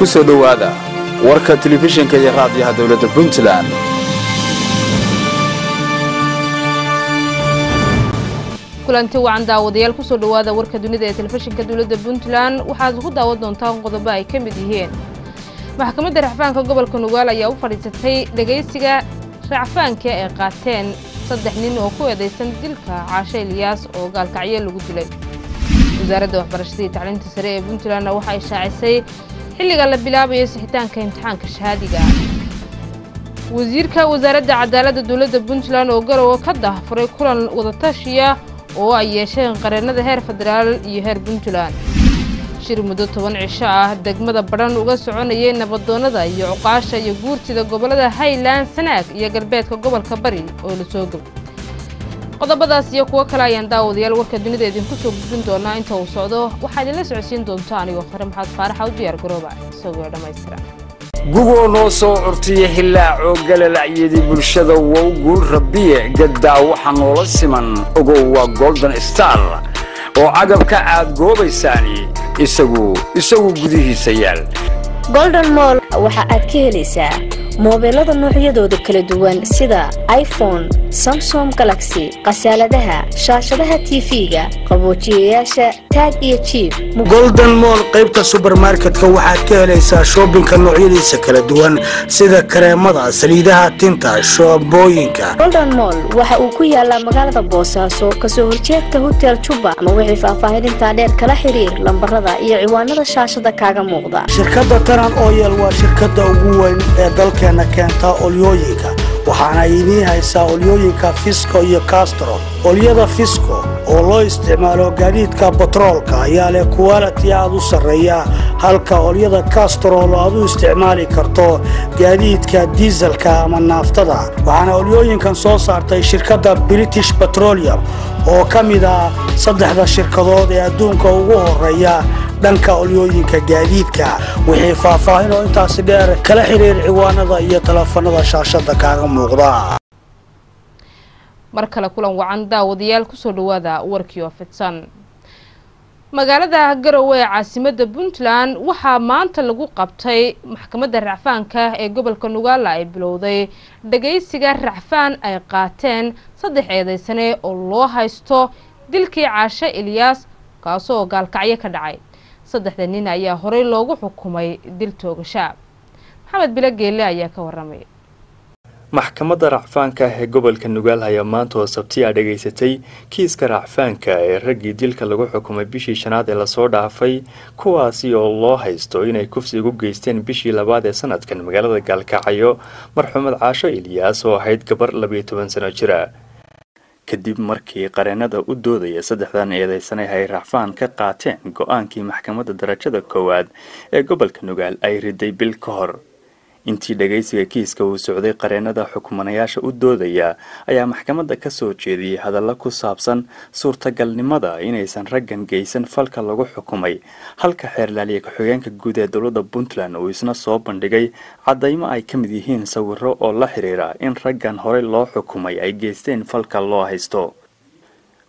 ku soo dhowaada warka telefishinka iyo raadiyaha dowladda puntland. Kulanti wacan daawadayaal ku soo dhowaada warka dunida ee telefishinka dowladda puntland. Waxaad ku daawan doontaan qodobo ay ka mid yihiin. Maxkamadda racfaanka gobolka nugaal ayaa u fadhiisatay dhegaysiga racfaanka ay qaateen saddex nin oo ku eedaysan dilka caashe eliyaas oo gaalkacyo lagu dilay. Wasaaradda waxbarashada iyo tacliinta sare ee puntlandna waxa ay shaacisay xilliga la bilaabayo sixitaanka imtixaanka shahaadiga. Wasiirka wasaaradda cadaaladda dowladda puntland oo garowe ka dahfuray kulan wadatashiya oo ay yeesheen qareennada heer federaal iyo heer puntland. Shir muddo toban cisho ah degmada badhan uga soconayay nabadoonnada iyo cuqaasha iyo guurtida gobollada highland sanaag iyo galbeedka gobolka bari oo la soo gabay qodobadaas iyo kuwo kale ayaan daawadayaal warka dunida idinku soo gudbin doonaa inta uu socdo. Waxaa idinla socodsiin doonta anigoo khare maxaad faaraxa u diyaar garooba. Isagoo dhammaystiran gugoo noo soo curtiya hilaacoo galalacyadii bulshada wow guul rabbiye gaddaa waxa noola siman. Ogow waa golden star oo agabka aad goobaysaani isagu isagu gudihiisa yaal golden moll waxa aad ka helaysaa moobeelada noocyadooda kala duwan sida iphone samsom galaxy khasaaladaha shaashadaha tv-ga qaboojiyayaasha taag iyo jiib golden moll qaybta subermarketka waxaad ka helaysaa shoobinka noocyadiisa kala duwan sida kareemada saliidaha tinta shoobooyinka golden moll waxa uu ku yaalaa magaalada boosaaso ka soo horjeedka hotel juba ama wixii faahfaahinintaa dheer kala xiriir lambarada iyo ciwaanada shaashada kaaga muuqda. Shirkadda taran oyel waa shirkadda ugu weyn ee dalkeenna keenta olyooyinka waxaana idiin haysaa olyooyinka fisco iyo castro. Olyada fisco oo loo isticmaalo gaadiidka batroolka ayaa leh kuwaliti aad u sarreeya halka olyada kastrol aad u isticmaali karto gaadiidka diiselka ama naaftada. Waxaana olyooyinkan soo saartay shirkadda british petroleum oo ka mid ah saddexda shirkadood ee adduunka ugu horreeya dhanka olyooyinka gaadiidka. Wixii faahfaahin oo intaasi dheer kala xiriir ciwaanada iyo teleefanada shaashada kaaga muuqda. Mar kale kulan wacan daawadayaal ku soo dhowaada warkii oo fidsan magaalada garowe ee caasimadda puntland waxaa maanta lagu qabtay maxkamadda racfaanka ee gobolka nugaala ay bilowday. Dhagaysiga racfaan ay qaateen saddex eedeysane oo loo haysto dilkii caashe eliyaas kaasoo gaalkacyo ka dhacay. Saddexda nin ayaa horey loogu xukumay dil toogasha maxamed bilo geelle ayaa ka waramay maxkamadda racfaanka ah ee gobolka nugaal ayaa maanta oo sabti a dhegaysatay kiiska racfaanka ee raggii dilka lagu xukumay bishii shanaad ee la soo dhaafay kuwaasi oo loo haysto inay kufsi ugu geysteen bishii labaad ee sanadkan magaalada gaalkacyo marxuumad caasho eliyaas oo ahayd gabar labiyo toban sano jira. Kadib markii qareennada u doodaya saddexdan eedeysanay ay racfaan ka qaateen go'aankii maxkamadda darajada koowaad ee gobolka nugaal ay riday bil ka hor intii dhagaysiga kiiska uu socday qareennada xukumanayaasha u doodaya ayaa maxkamadda ka soo jeediyey hadallo ku saabsan suurtagalnimada inaysan raggan geysan falka lagu xukumay. Halka xeerlaaliya ku-xigeenka guud ee dowladda puntland uu isna soo bandhigay caddaymo ay ka mid yihiin sawiro oo la xidhiira in raggan horey loo xukumay ay geysteen falka loo haysto.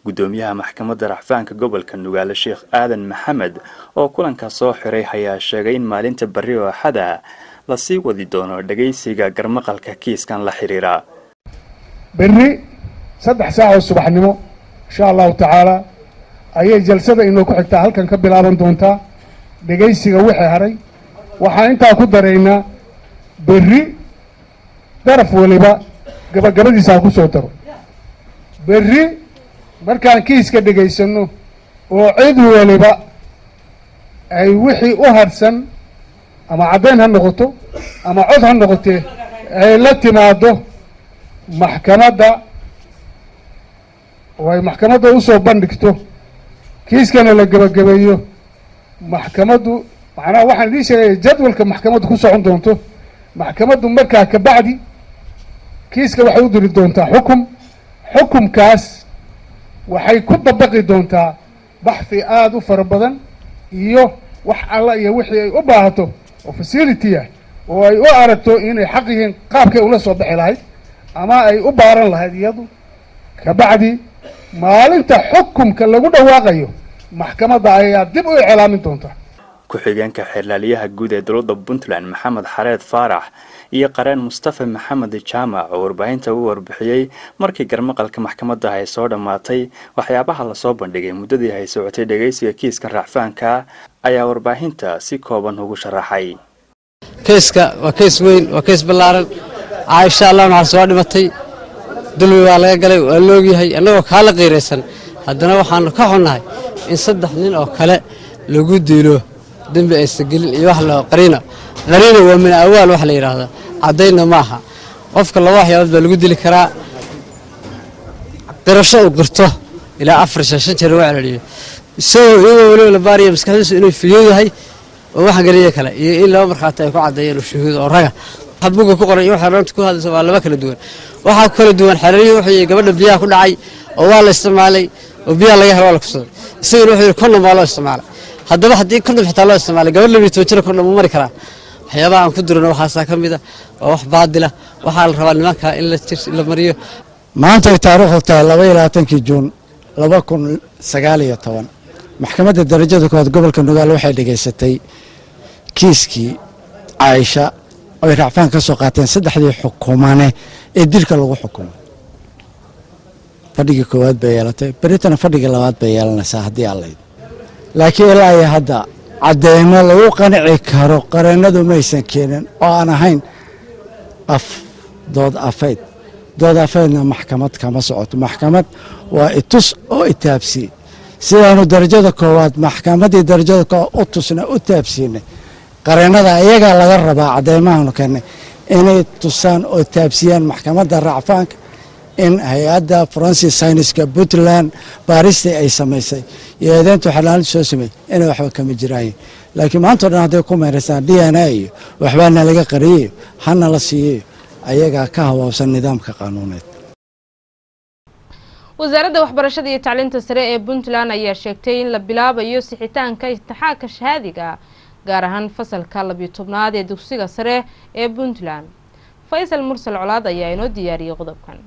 Guddoomiyaha maxkamadda racfaanka gobolka nugaale sheekh aadan maxamed oo kulanka soo xiray ayaa sheegay in maalinta barri oo axada la sii wadi doono dhagaysiga garmaqalka kiiskan la xidhiira berri saddex saac oo subaxnimo insha allahu tacaala ayay jalsada inoo ku xigtaa halkan ka bilaaban doontaa dhegaysiga wixii haray. Waxaan intaa ku daraynaa berri daraf waliba gabagabadiisa ha ku soo daro berri markaan kiiska dhegaysanno oo cid waliba ay wixii u hadhsan ama caddayn ha noqoto ama cod ha noqotee ay la timaado maxkamadda oo ay maxkamadda u soo bandhigto kiiskana la gebagabeeyo maxkamaddu macnaha waxaan idiin sheegaya jadwalka maxkamaddu ku socon doonto maxkamaddu markaa kabacdi kiiska waxay u diri doontaa xukum xukumkaas waxay ku dabaqi doontaa baxfi aada u fara badan iyo wax alla iyo wixii ay u baahato oo facility ah oo ay u aragto inay xaq yihiin qaabkay ula soo bixi lahayd ama ay u baaran lahayd iyadu. Kabacdi maalinta xukumka lagu dhawaaqayo maxkamadda ayaa dib u iclaamin doontaa ku-xigeenka xeerlaaliyaha guud ee dowladda puntland maxamed xareed faarax iyo qareen mustafa maxamed jaamac oo warbaahinta u warbixiyey markii garmaqalka maxkamadda ay soo dhammaatay. Waxyaabaha la soo bandhigay muddadii ay socotay dhegaysiga kiiska raacfaanka ayaa warbaahinta si kooban ugu sharaxay. Keyska waa keys weyn waa keys ballaaran. Caaisha allah maxaa soo dhimatay. Dulmi waa laga galay waa loogyahay annagoo kaala qiiraysan. Haddana waxaanu ka xunnahay in saddex nin oo kale lagu diilo dembi aysan gelin iyo wax lao qariina qariina waa min awaal wax la yidhaahdo caddaynna ma aha qofka laba waxyaabood baa lagu dili karaa. Qirasho uu qirto ilaa afar shan shan jeer lagu celceliyo isagoo iyagoo weliba la baariya maskaxdiisu inuu fiyow yahay oo wax geliya kale. Iyo in laba markhaati ay ku caddeeyeen oo shuhuud oo raga. Buga ku qoran iyo waxay runta ku hadlaysa waa laba kala duwan. Waxaa ku kala duwan xereerihii wuxuu yihi gabadha biyaha ku dhacay oo waa la isticmaalay oo biyaha laga helo waa la kusaday isagana wuxuu yihi kondhom waa loo isticmaalay. Haddaba haddii kondhom xitaa loo isticmaalay gabadh labiyo toban jira kondhom ma mari karaa waxyaabaha aan ku dirano waxaasaa ka mid a waa wax baadila waxaa la rabaa nimanka in la mariyo. Maantay taariikhdu tahay laba iyo labaatankii juun laba kun sagaal iyo toban. Maxkamadda darajada koowaad gobolka nugaal waxay dhegaysatay kiiskii caaisha oy racfaan ka soo qaateen saddexdii xukumane ee dilka lagu xukumay fadhigii koowaad bay yeelatay beritana fadhigii labaad bay yeelanaysaa haddii allayd laakiin ilaa iyo hadda cadeymo lagu qanci karo qareennadu maysan keenin oo aan ahayn af dood afeyd. Dood afeydna maxkamad kama socoto. Maxkamad waa itus oo itaabsi sidaanu darajada koowaad maxkamaddii darajada koowaad u tusna u taabsiinay. Qareennada iyagaa laga rabaa cadeymahaanu keennay inay tusaan oo taabsiyaan maxkamadda racfaanka in hay'adda faransis syniska puntland baaristii ay samaysay. Iyo eedeyntu xalaalid soo sameeyey inay waxba kama jiraayin laakiin maantao dhan hadday ku meeraysaan d n a iyo waxbaana laga qariyeyo hana la siiyeyo ayagaa ka hawaabsan nidaamka qaanuuneed. Wasaaradda waxbarashada iyo tacliinta sare ee puntland ayaa sheegtay in la bilaabayo sixitaanka imtixaanka shahaadiga gaar ahaan fasalka labiyo tobnaad ee dugsiga sare ee puntland. Faysal mursal colaad ayaa inoo diyaariyey qodobkan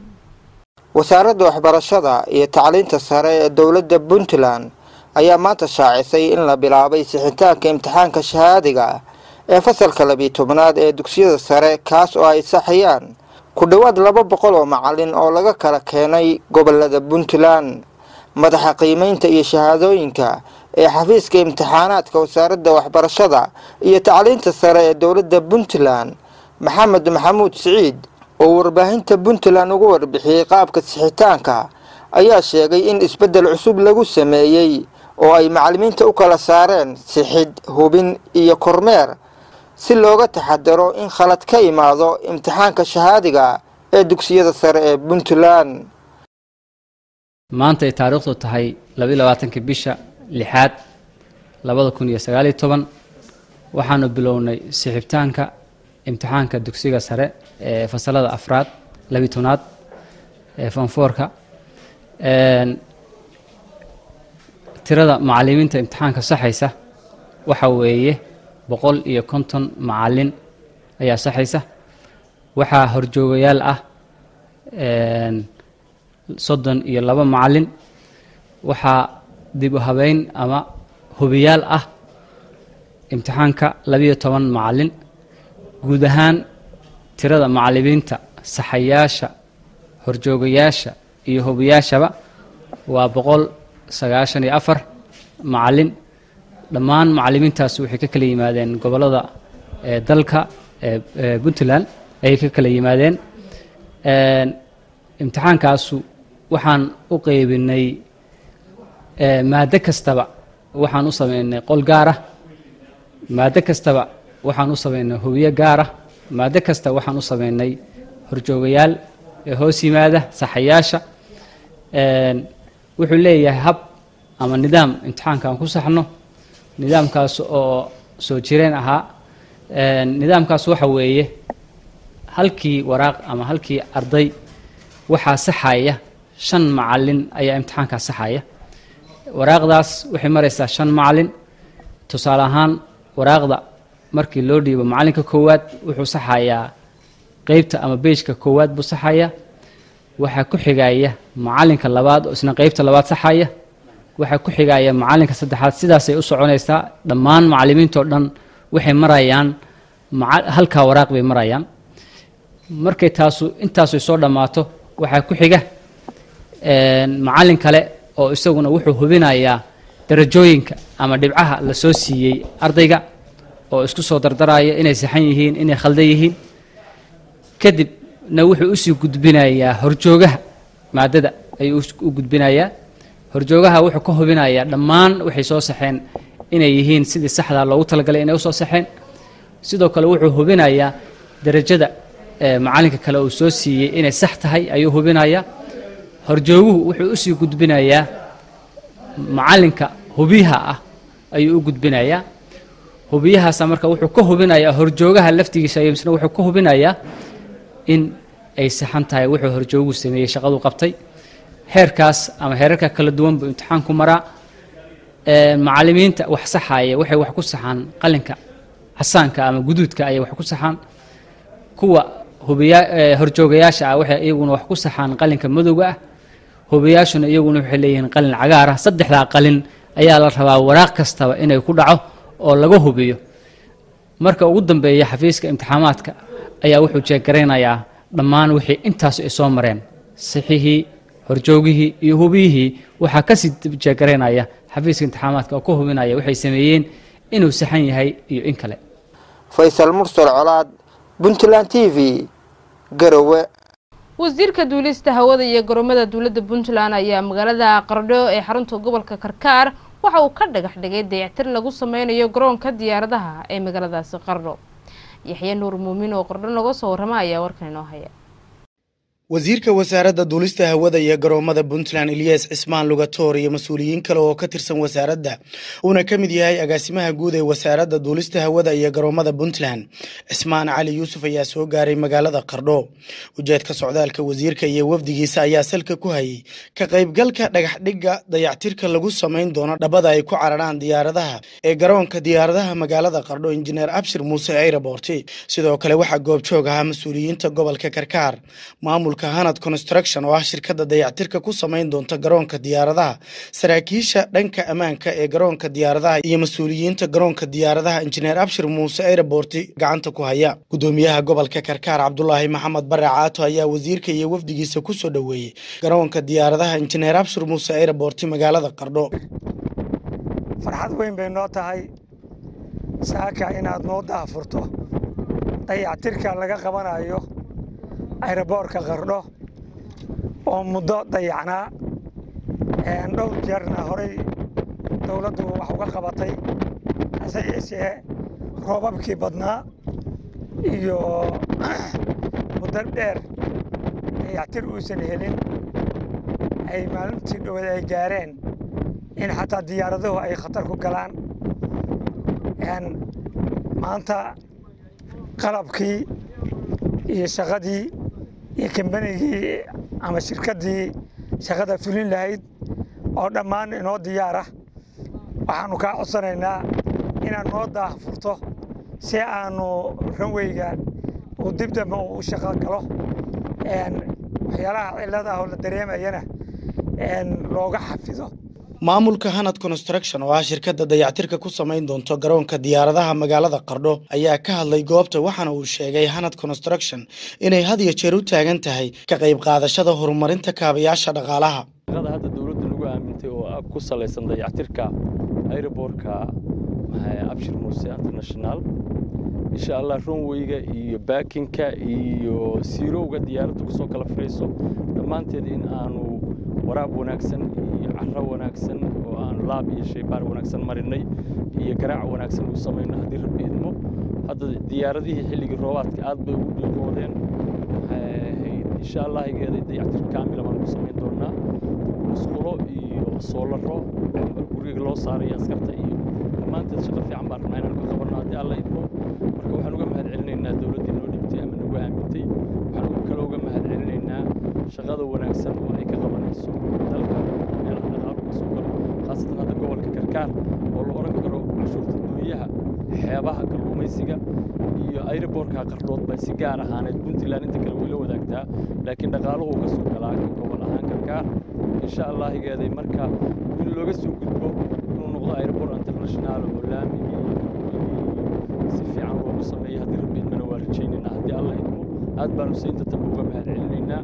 wasaaradda waxbarashada iyo tacliinta sare ee dowladda puntland ayaa maanta shaacisay in la bilaabay sixitaanka imtixaanka shahaadiga ee fasalka labiyo tobnaad ee dugsiyada sare kaas oo ay saxayaan ku dhowaad laba boqol oo macalin oo laga kala keenay gobollada puntland. Madaxa qiimeynta iyo shahaadooyinka ee xafiiska imtixaanaadka wasaaradda waxbarashada iyo tacliinta sare ee dowladda puntland maxamed maxamuud siciid oo warbaahinta puntland ugu warbixiyey qaabka sixitaanka ayaa sheegay in isbeddel cusub lagu sameeyey oo ay macalimiinta u kala saareen sixid hubin iyo kormeer si looga taxadaro in khalad ka imaado imtixaanka shahaadiga ee dugsiyada sare ee puntland. Maanta ay taariikhdu tahay labaiyo labaatankii bisha lixaad labada kun iyo sagaaliyo toban waxaanu bilownay sixibtaanka imtixaanka dugsiga sare ee fasalada afraad labiyo tobnaad ee fonfoorka tirada macalimiinta imtixaanka saxaysa waxa weeye boqol iyo konton macalin ayaa saxaysa. Waxaa horjoogayaal ah soddon iyo laba macalin. Waxaa dib u habeyn ama hubiyaal ah imtixaanka labiyo toban macalin guud ahaan tirada macalimiinta saxayaasha horjoogayaasha iyo hubiyaashaba waa boqol sagaashan iyo afar macalin. Dhammaan macalimiintaas waxay ka kala yimaadeen gobollada ee dalka ee puntland ayay ka kala yimaadeen. Imtixaankaasu waxaan u qeybinay maado kastaba waxaan u sameynay qol gaarah maado kastaba waxaan u sameynay hubiyo gaarah maado kasta waxaan u sameynay horjoogayaal ee hoos yimaada saxayaasha. Wuxuu leeyahay hab ama nidaam imtixaanka aan ku saxno. Nidaamkaas oo soo jireen ahaa. Nidaamkaas waxa weeye halkii waraaq ama halkii arday waxaa saxaya shan macalin ayaa imtixaankaa saxaya. Waraaqdaas waxay maraysaa shan macalin tusaale ahaan waraaqda markii loo dhiibo macalinka koowaad wuxuu saxayaa qeybta ama beejka koowaad buu saxaya waxaa ku xigaya macalinka labaad oo isna qeybta labaad saxaya waxaa ku xigaya macalinka saddexaad sidaasay u soconaysaa dhammaan macalimiintoo dhan waxay marayaan halkaa waraaq bay marayaan. Markay taasu intaasu soo dhammaato waxaa ku xiga macalin kale oo isaguna wuxuu hubinayaa darajooyinka ama dhibcaha la soo siiyey ardayga oo isku soo dardaraya inay saxan yihiin inay khaldan yihiin. Kadibna wuxuu u sii gudbinayaa horjoogaha maadada ayuu u gudbinayaa. Horjoogaha wuxuu ka hubinayaa dhammaan waxay soo saxeen inay yihiin sidii saxda loogu talagalay inay u soo saxeen. Sidoo kale wuxuu hubinayaa darajada macalinka kale uu soo siiyey inay sax tahay ayuu hubinayaa. Horjooguhu wuxuu u sii gudbinayaa macalinka hubiyaha ah ayuu u gudbinayaa hubiyahaasa marka wuxuu ka hubinayaa horjoogaha laftigiisa ayuu misna wuxuu ka hubinayaa in ay saxan tahay. Wuxuu horjooguhu sameeyey shaqadu qabtay. Heerkaas ama heerarka kala duwan buu imtixaanku maraa. Ee, macalimiinta wax saxaya waxay wax ku saxaan qalinka casaanka ama guduudka ayay wax ku saxaan. Kuwa hubiya horjoogayaasha ah waxay iyaguna wax ku saxaan qalinka madowga ah. Hubiyaashuna iyaguna waxay leeyihiin qalin cagaar ah. Saddexdaa qalin ayaa la rabaa waraaq kastaba inay ku dhaco oo laga hubiyo. Marka ugu dambeeya xafiiska imtixaamaadka ayaa wuxuu jeegaraynayaa dhammaan wixii intaas ay soo mareen. Sixihii horjoogihii iyo hubiyihii waxaa ka sii jeegaraynaya xafiiska imtixaamaadka oo ka hubinaya waxay sameeyeen inuu saxan yahay iyo in kale. Faysal mursal colaad puntland t v garowe. Wasiirka duulista hawada iyo garoomada dowladda puntland ayaa magaalada qardho ee xarunta gobolka karkaar waxa uu ka dhagax dhigay dayactir lagu sameynayo garoonka diyaaradaha ee magaaladaasi qardho yaxye nuur muumin oo qardho noga soo warrama ayaa warkan inoo haya wasiirka wasaaradda duulista hawada iyo garoomada puntland eliyas cismaan lugatoor iyo mas'uuliyiin kale oo ka tirsan wasaaradda uuna ka mid yahay agaasimaha guud ee wasaaradda duulista hawada iyo garoomada puntland cismaan cali yuusuf ayaa soo gaaray magaalada qardho ujeedka socdaalka wasiirka iyo wafdigiisa ayaa salka ku hayay ka qaybgalka dhagaxdhigga dayactirka lagu samayn doono dhabada ay ku cararaan diyaaradaha ee garoonka diyaaradaha magaalada qardho injineer abshir muuse airabort sidoo kale waxaa goobjoog ahaa mas'uuliyiinta gobolka karkaar maamulka hanad construction oo ah shirkadda dayactirka ku samayn doonta garoonka diyaaradaha saraakiisha dhanka ammaanka ee garoonka diyaaradaha iyo mas'uuliyiinta garoonka diyaaradaha injineer abshir muuse airabort gacanta ku haya. Gudoomiyaha gobolka karkaar cabdulaahi maxamed bare caato ayaa wasiirka iyo wafdigiisa ku soo dhoweeyey garoonka diyaaradaha injineer abshir muuse airabort magaalada qardho. Farxad weyn bay noo tahay. Saaka inaad noo daafurto dayactirka laga qabanayo ayroboorka qardho oo muddo dayacnaa dhowr jeerna horay dowladdu wax uga qabatay hase yeeshee roobabkii badnaa iyo muddo dheer dayactir uusan helin ay maalintii dhoweed ay gaareen in xataa diyaaraduhu ay khatar ku galaan. Maanta qalabkii iyo shaqadii iyo kambanigii ama shirkaddii shaqada fulin lahayd oo dhammaan inoo diyaar ah waxaannu kaa codsanaynaa inaad noo daahfurto si aanu ranweyga uu dib dambe uu u shaqo galo. Waxyaalaha cilladaah oo la dareemayana looga xafido maamulka hanad construction oo ah shirkadda dayactirka ku samayn doonto garoonka diyaaradaha magaalada qardho. Ayaa ka hadlay goobta waxaana uu sheegay hanad construction inay had iyo jeer u taagan tahay ka qayb qaadashada horumarinta kaabayaasha dhaqaalaha. Shaqada hadda dowladda nagu aamintay oo ku salaysan dayactirka aerobortka abshir muuse international insha allah runweyga iyo baakinka iyo siirowga diyaaradda ku soo kala firayso dhammaanteed in aanu waraab wanaagsan iyo caro wanaagsan oo aanu laab iyo shaybaar wanaagsan marinay iyo garaac wanaagsan u samayno haddii rabbi idmo hadda diyaaradihii xilligii roobaadka aad bay ugu dhiiqoodeen insha allah igeeda dayactir kaamila baan ku samayn doonaa. Musqulo iyo soolaro guriga loo saarayo askarta iyo dhammaanteed shaqo fiican baan rabnaa inaan ka qabanno haddii alla idmo marka waxaan uga mahad celinaynaa dowladdii noo dhibtay ama nagu aamintay waxaan kale uga mahad celinaynaa shaqada wanaagsan oo ay ka qabanayso dalka meelaha dhaqaalu ka soo galo khaasatan hadda gobolka karkaar oo la odhan karo cashuurta duunyaha xeebaha kalluumaysiga iyo ayroboorka qardhood bay si gaar ahaaneed puntland inta kale way la wadaagtaa. Laakiin dhaqaaluhu ka soo galaa gobol ahaan karkaar. Insha allah igeeday marka in looga soo gudbo noqdo airport international oo laamigii si fiican loogu sameeyo haddii rabbi idmana waa rajaynaynaa haddii alla idmo aad baanu siinta tanba uga mahad celinaynaa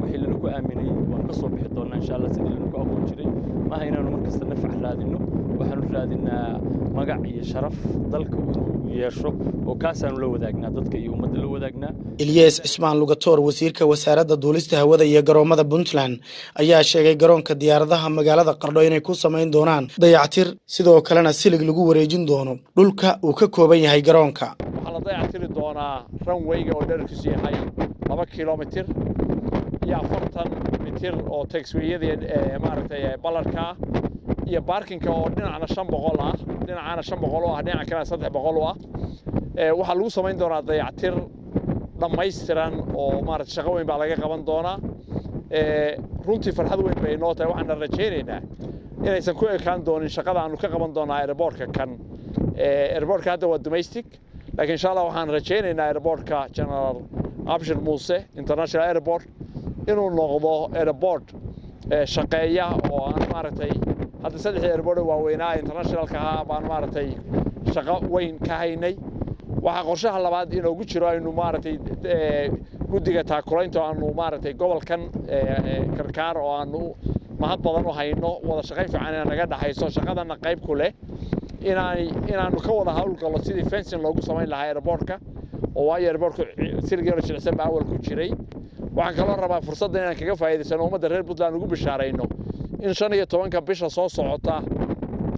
wixii lanaku aaminay waan ka soo bixi doonaa insha allah sidii lanaku aqoon jiray maaha inaanu mar kasta nafac raadinno waxaanu raadinaa magac iyo sharaf dalka inuu yeesho oo kaasaanu la wadaagnaa dadka iyo ummadda la wadaagnaa. Ilyas cismaan lugatoor wasiirka wasaaradda duulista hawada iyo garoomada puntland ayaa sheegay garoonka diyaaradaha magaalada qardho inay ku samayn doonaan dayactir sidoo kalena silig lagu wareejin doono dhulka uu ka kooban yahay garoonka. Waxaa la dayactiri doonaa ranwayga oo dherarkiisu yahay laba kilomitir iyo afartan mitir oo tagsweyadii maaragtay ballarka ah iyo baarkinka oo dhinacna shan boqol ah. Dhinacana shan boqol u ah dhinaca kalena saddex boqol u ah. Waxaa lagu samayn doonaa dayactir dhammaystiran oo maarata shaqo weyn baa laga qaban doonaa. Runtii farxad weyn bay inoo tahay. Waxaana rajaynaynaa inaysan ku ekaan doonin shaqada aanu ka qaban doonaa airboortka kan. Airboortka hadda waa domestic laakiin insha allah waxaan rajaynaynaa airboortka general abshir muuse international airport inuu noqdo airport shaqeeya oo aan maaragtay hadda saddexdii airport waaweynaa internationalka ahaa baan maaragtay shaqo weyn ka haynay. Waxaa qorshaha labaad inoogu jiro aynu maaragtay guddiga taakulaynta aanu maaragtay gobolkan karkaar oo aanu mahad badan u hayno. Wada shaqayn fiican inaa naga dhaxayso shaqadana qayb ku leh inaan inaanu ka wada hawlgallo sidii fencing loogu samayn lahaa airportka oo waayo airportka sirgeelo jilicsan baa awal ku jiray. Waxaan kaloo rabaa fursadda inaan kaga faa'iidaysano ummadda reer puntland ugu bishaarayno in shan iyo tobanka bisha soo socota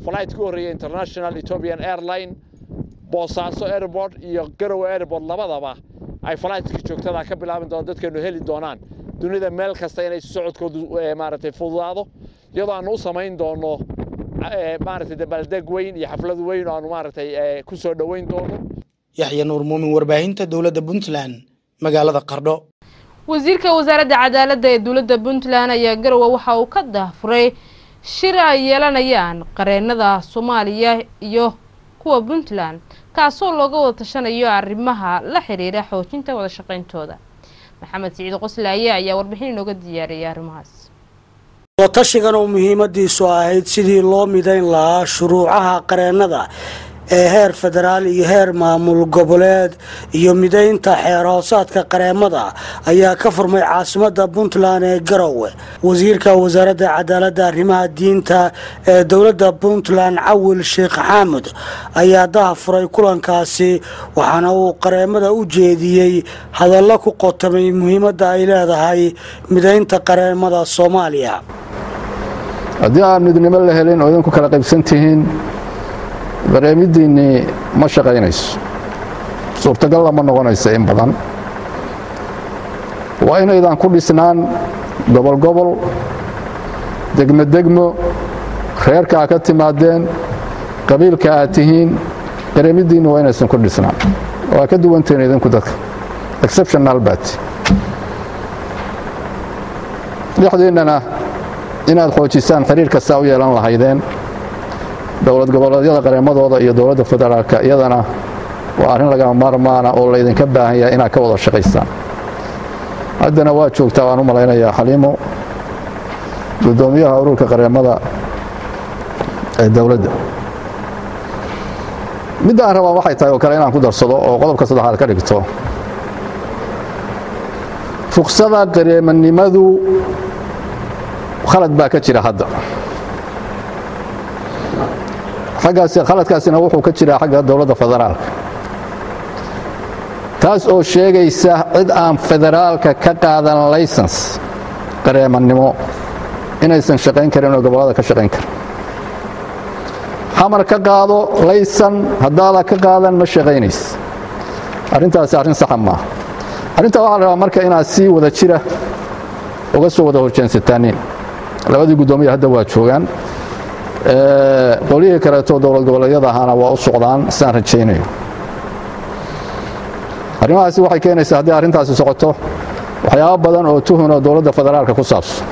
flight ku horreeya international ethiopian airline boosaaso airport iyo garowe airport labadaba. Ay flightki joogtada ka bilaabi doonaan dadkeenu heli doonaan. Dunida meel kasta inay socodkoodu maaragtay fududaado. Iyadoo aanu u samayn doono maaragtay dabaaldeg weyn iyo xaflad weyn oo aanu maaragtay ku soo dhoweyn doono. Yaxya nuur muumin warbaahinta dowladda puntland magaalada qardho wasiirka wasaaradda cadaaladda ee dowladda puntland ayaa garowe waxa uu ka dahfuray shir ay yeelanayaan qareenada soomaaliya iyo kuwa puntland kaasoo looga wada tashanayo arrimaha la xiriira xoojinta wada shaqayntooda maxamed siciid qoslaaye ayaa warbixin inooga diyaariyay arrimahaas. Watashigan oo muhiimadiisu ahayd sidii loo midayn lahaa shuruucaha qareennada ee heer federaal iyo heer maamul goboleed iyo midaynta xeer hoosaadka qareemada ayaa ka furmay caasimada puntland ee garowe. Wasiirka wasaaradda cadaaladda arrimaha diinta ee dowladda puntland cawil sheekh xaamud ayaa daha furay kulankaasi waxaana uu qareemada u jeediyey hadallo ku qotamay muhiimadda ay leedahay midaynta qareemada soomaaliya. Haddii aan midnimo la helin oo idinku kala qaybsan tihiin bareemidiinnii ma shaqaynayso. Suurtagalla ma noqonaysa in badan. Waa inaydaan ku dhisnaan gobol gobol degmo degmo reerka a ka timaadeen qabiilka aad tihiin. Bareemidiinni waa inaysan ku dhisnaan. Waa ka duwantihiin idinku dadka. Exceptional baati dhexdiinnana inaad xoojisaan xiriir kastaa u yeelan lahaydeen dowlad goboleedyada qareemadooda iyo dowladda federaalka iyadana waa arrin lagama maarmaana oo laydinka baahan yahay inaad ka wada shaqaystaan haddana waa joogtaa waan u malaynayaa xaliimo guddoomiyaha ururka qareemada ee dowladda. Midda aan rabaa waxay tahay oo kale inaan ku darsado oo qodobka saddexaad ka dhigto. Ruksada qareemanimadu khalad baa ka jira hadda khaladkaasina wuxuu ka jiraa xagga dowladda federaalka taas oo sheegaysa cid aan federaalka ka qaadan laysans qareemannimo inaysan shaqayn karin oo gobollada ka shaqayn karin. Xamar ka qaado laysan haddaada ka qaadan ma shaqaynays arrintaasi arrin saxa maaha arrintaa waxaa la rabaa marka inaad si wada jira uga soo wada horjeensataaniin labadii guddoomiya hadda waa joogaan qolyihii kaleeto dowlad goboleedyada ahaana waa u socdaan sidaan rajaynayo arrimahaasi waxay keenaysaa haddii arrintaasi socoto waxyaabo badan oo tuhun oo dowladda federaalka ku saabsan.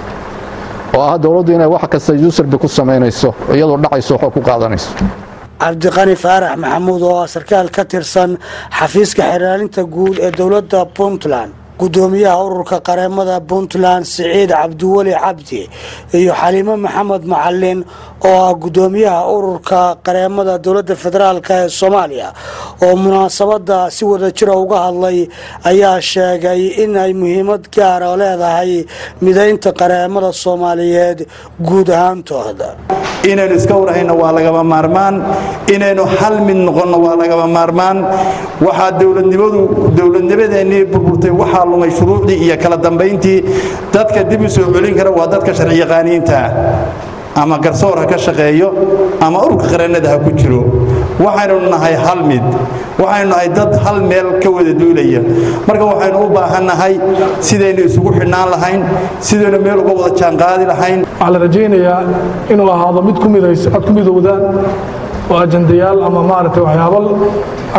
Oo ah dowladdu inay wax kasta yuusarbi ku samaynayso iyadoo dhacayso xoog ku qaadanayso. Cabdiqani faarax maxamuud oo ah sarkaal ka tirsan xafiiska xeraalinta guud ee dowladda puntland gudoomiyaha ururka qareemada puntland siciid cabdiweli cabdi iyo xaliimo maxamed macalin oo ah gudoomiyaha ururka qareemada dowladda federaalk ee soomaaliya. Oo munaasabada si wadajira uga hadlay ayaa sheegay in ay muhiimad gaara leedahay midaynta qareemada soomaaliyeed guud ahaantooda. Inaynu iska warhayno waa lagaba maarmaan. Inaynu hal mid noqonno waa lagaba maarmaan. Waxaa dowladnimadu dowladnimadeennii burburtay waxaa lumay shuruucdii iyo kala dambayntii dadka dib u soo celin kara waa dadka sharciyaqaaniinta. ah ama garsoor ha ka shaqeeyo ama ururka qareennada ha ku jiro. Waxaynu nahay hal mid. Waxaynu nahay dad hal meel ka wada duulaya. Marka waxaynu u baahannahay sidaynu isugu xidhnaan lahayn sidaynu meel uga wada jaanqaadi lahayn. Waxaa la rajaynayaa inuu ahaado mid aad ku midowdaan oo ajandayaal ama maaragtay waxyaabo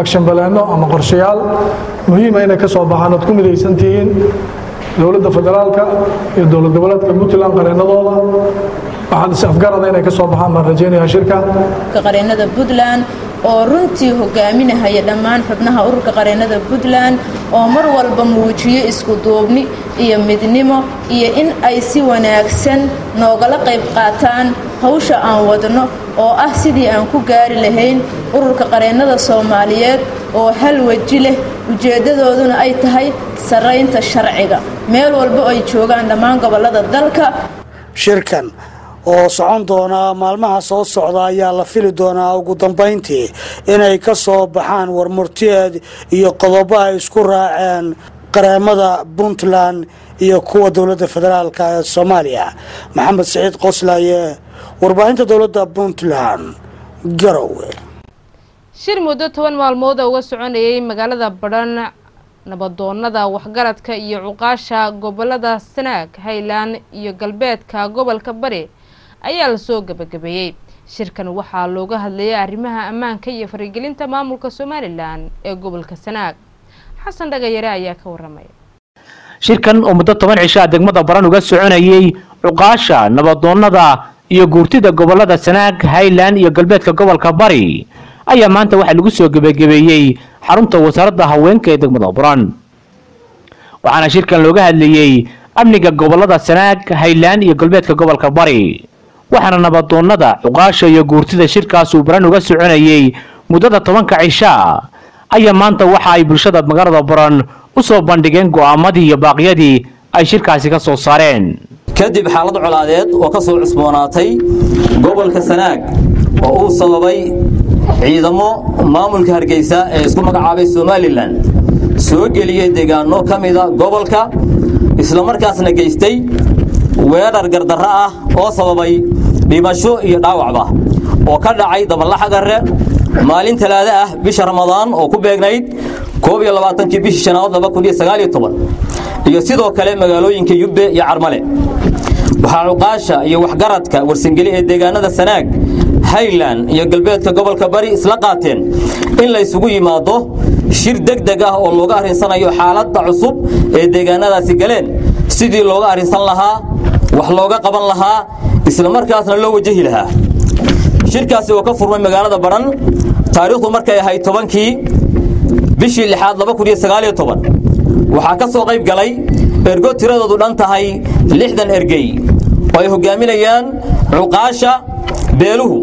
action balaano ama qorshayaal. Muhiima inay ka soo baxaan ood ku midaysan tihiin dowladda federaalka iyo dowlad goboleedka puntland qareennadooda waxaad is afgarada inay ka soo baxaan baan rajaynayaa shirka qareennada puntland oo runtii hogaaminahaya dhammaan xubnaha ururka qareennada puntland oo mar walba muujiyo isku duubni iyo midnimo iyo in ay si wanaagsan noogala qayb qaataan hawsha aan wadno oo ah sidii aan ku gaari lahayn ururka qareennada soomaaliyeed oo hal weji leh ujeeddadooduna ay tahay sarraynta sharciga. Meel walba ay joogaan dhammaan gobollada dalka. Shirkan oo socon doona maalmaha soo socda ayaa la fili doonaa ugu dambayntii inay ka soo baxaan warmurtiyeed iyo qodobo ay isku raaceen qareemada puntland iyo kuwa dowladda federaalk ee soomaaliya. Maxamed siciid qoslaye warbaahinta dowladda puntland garowe. Shir muddo toban maalmood uga soconayay magaalada badhan nabadoonada waxgaradka iyo cuqaasha gobollada sanaag highland iyo galbeedka gobolka bari ayaa la soo gabagabeeyey. Shirkan waxaa looga hadlayay arrimaha ammaanka iyo farigelinta maamulka somalilan ee gobolka sanaag. Xasan dhagayare ayaa ka waramaya shirkan oo muddo toban cisho ah degmada baran uga soconayay cuqaasha nabadoonada iyo guurtida gobollada sanaag highland iyo galbeedka gobolka bari ayaa maanta waxaa lagu soo gebagabeeyey xarunta wasaaradda haweenka ee degmada baran. Waxaana shirkan looga hadlayey amniga gobollada sanaag highland iyo galbeedka gobolka bari waxaana nabadoonada cuqaasha iyo guurtida shirkaas uu baran uga soconayey muddada tobanka cisha ayaa maanta waxa ay bulshada magaalada baran u soo bandhigeen go'aamadii iyo baaqyadii ay shirkaasi ka soo saareen. Kadib xaalad colaadeed oo ka soo cusboonaatay gobolka sanaag oo uu sababay ciidamo maamulka hargeysa ee isku magacaabay somalilan soo geliyey deegaano ka mida gobolka islamarkaasna geystay weerar gardarro ah oo sababay dhimasho iyo dhaawacba oo ka dhacay dabalaxagarre maalin talaado ah bisha ramadaan oo ku beegnayd labaatankii bishii shanaad iyo sidoo kale magaalooyinka yubbe iyo carmale. Waxaa cuqaasha iyo waxgaradka warsangeli ee deegaanada sanaag highland iyo galbeedka gobolka bari isla qaateen in la ysugu yimaado shir deg deg ah oo looga arrinsanayo xaaladda cusub ee deegaanadaasi galeen. Sidii looga arrinsan lahaa wax looga qaban lahaa islamarkaasna loo wajahi lahaa. Shirkaasi oo ka furmay magaalada baran taariikhdu markay ahayd tobankii bishii lixaad waxaa ka soo qayb galay ergo tiradoodu dhan tahay lixdan ergey oo ay hoggaaminayaan cuqaasha beeluhu.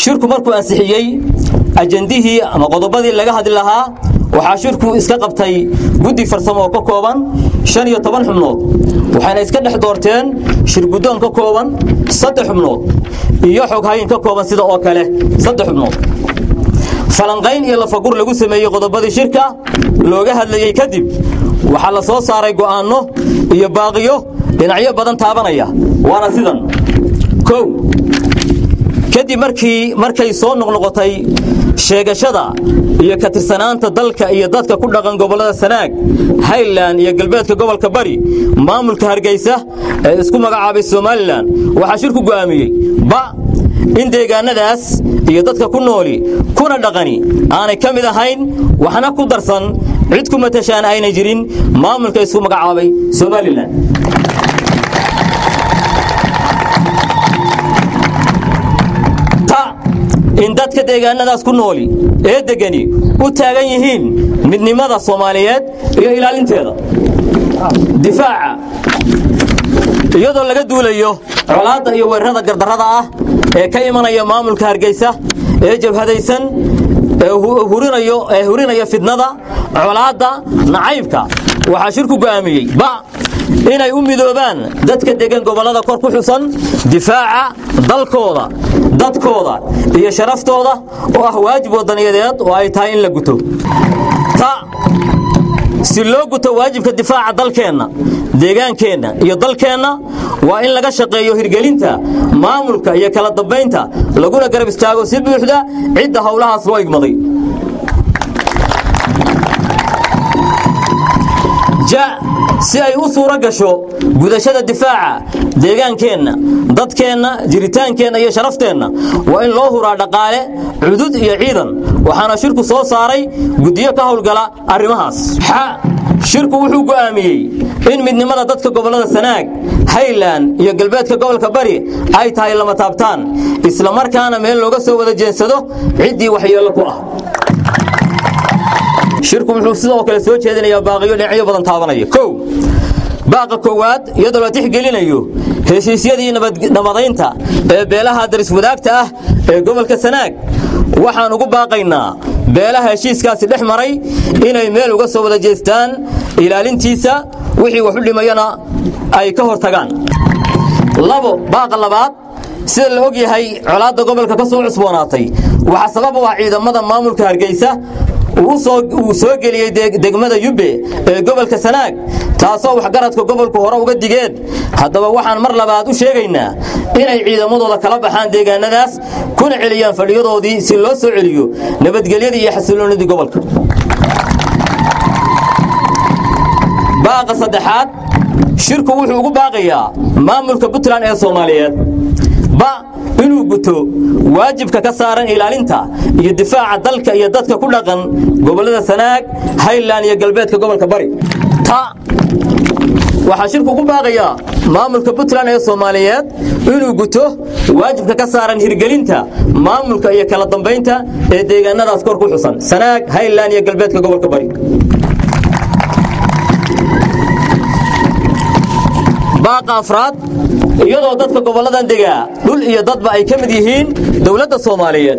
Shirku markuu ansixiyey ajandihii ama qodobadii laga hadli lahaa waxaa shirku iska qabtay guddi farsamo oo ka kooban shan iyo toban xubnood. Waxayna iska dhex doorteen shir guddoon ka kooban saddex xubnood iyo xoghayin ka kooban sida oo kale saddex xubnood. Falanqayn iyo lafagur lagu sameeyey qodobadii shirka looga hadlayey kadib waxaa la soo saaray go'aanno iyo baaqiyo dhinacyo badan taabanaya. Waana sidan. Kow kadib markii markay soo noqnoqotay sheegashada iyo ka tirsanaanta dalka iyo dadka ku dhaqan gobollada sanaag highland iyo galbeedka gobolka bari maamulka hargeysa ee isku magacaabay somalilan waxaa shirku go'aamiyey ba in deegaanadaas iyo dadka ku nooli kuna dhaqani aanay ka mid ahayn waxna ku darsan cid ku matashaan aynay jirin maamulka isku magacaabay somalilan in dadka deegaanadaas ku nooli ee deggani u taagan yihiin midnimada soomaaliyeed iyo ilaalinteeda. Difaaca iyadoo laga duulayo colaadda iyo weerarada gardarrada ah ee ka imanaya maamulka hargeysa ee jabhadaysan ee hurinaya fidnada colaadda nacaybka waxaa shirku go'aamiyey ba inay u midoobaan dadka degan gobollada kor ku xusan. Difaaca dalkooda dadkooda iyo sharaftooda oo ah waajib wadaniyadeed oo ay tahay in la guto. Ta si loo guto waajibka difaaca dalkeenna deegaankeenna iyo dalkeenna waa in laga shaqeeyo hirgelinta maamulka iyo kala dambaynta laguna garab istaago si buuxda cidda howlahaas loo igmaday si ay u suuro gasho gudashada difaaca deegaankeenna dadkeenna jiritaankeenna iyo sharafteenna waa in loo huraa dhaqaale cudud iyo ciidan. Waxaana shirku soo saaray guddiyo ka howlgala arrimahaas. Xa shirku wuxuu go'aamiyey in midnimada dadka gobollada sanaag hayland iyo galbeedka gobolka bari ay tahay lama taabtaan islamarkaana meel looga soo wada jeensado ciddii waxyeello ku ah shirku wuxuu sidoo kale soo jeedinayaa baaqiyo dhinacyo badan taabanaya kow baaqa koowaad iyadoo la tixgelinayo heshiisyadii nabadaynta ee beelaha daris wadaagta ah ee gobolka sanaag waxaan ugu baaqaynaa beelaha heshiiskaasi dhex maray inay meel uga soo wada jeestaan ilaalintiisa wixii wax u dhimayana ay ka hor tagaan. Labo baaqa labaad sida la og yahay colaadda gobolka ka soo cusboonaatay waxaa sabab u ah ciidamada maamulka hargeysa uu soo geliyey degmada yubbe ee gobolka sanaag. Taasoo waxgaradka gobolku hore uga digeen. Haddaba waxaan mar labaad u sheegaynaa inay ciidamadooda kala baxaan deegaanadaas kuna celiyaan fadhiyadoodii si loo soo celiyo nabadgelyadii iyo xasiloonidii gobolka. Baaqa saddexaad shirku wuxuu ugu baaqayaa maamulka puntland ee soomaaliyeed inuu guto waajibka ka saaran ilaalinta iyo difaaca dalka iyo dadka ku dhaqan gobollada sanaag hayland iyo galbeedka gobolka bari. Waxaa shirku ugu baaqayaa maamulka puntland ee soomaaliyeed inuu guto waajibka ka saaran hirgelinta maamulka iyo kala dambaynta ee deegaanadaas kor ku xusan. Sanaag hayland iyo galbeedka gobolka bari baaqa afraad iyadoo dadka gobolladan degaa dhul iyo dadba ay ka mid yihiin dowladda soomaaliyeed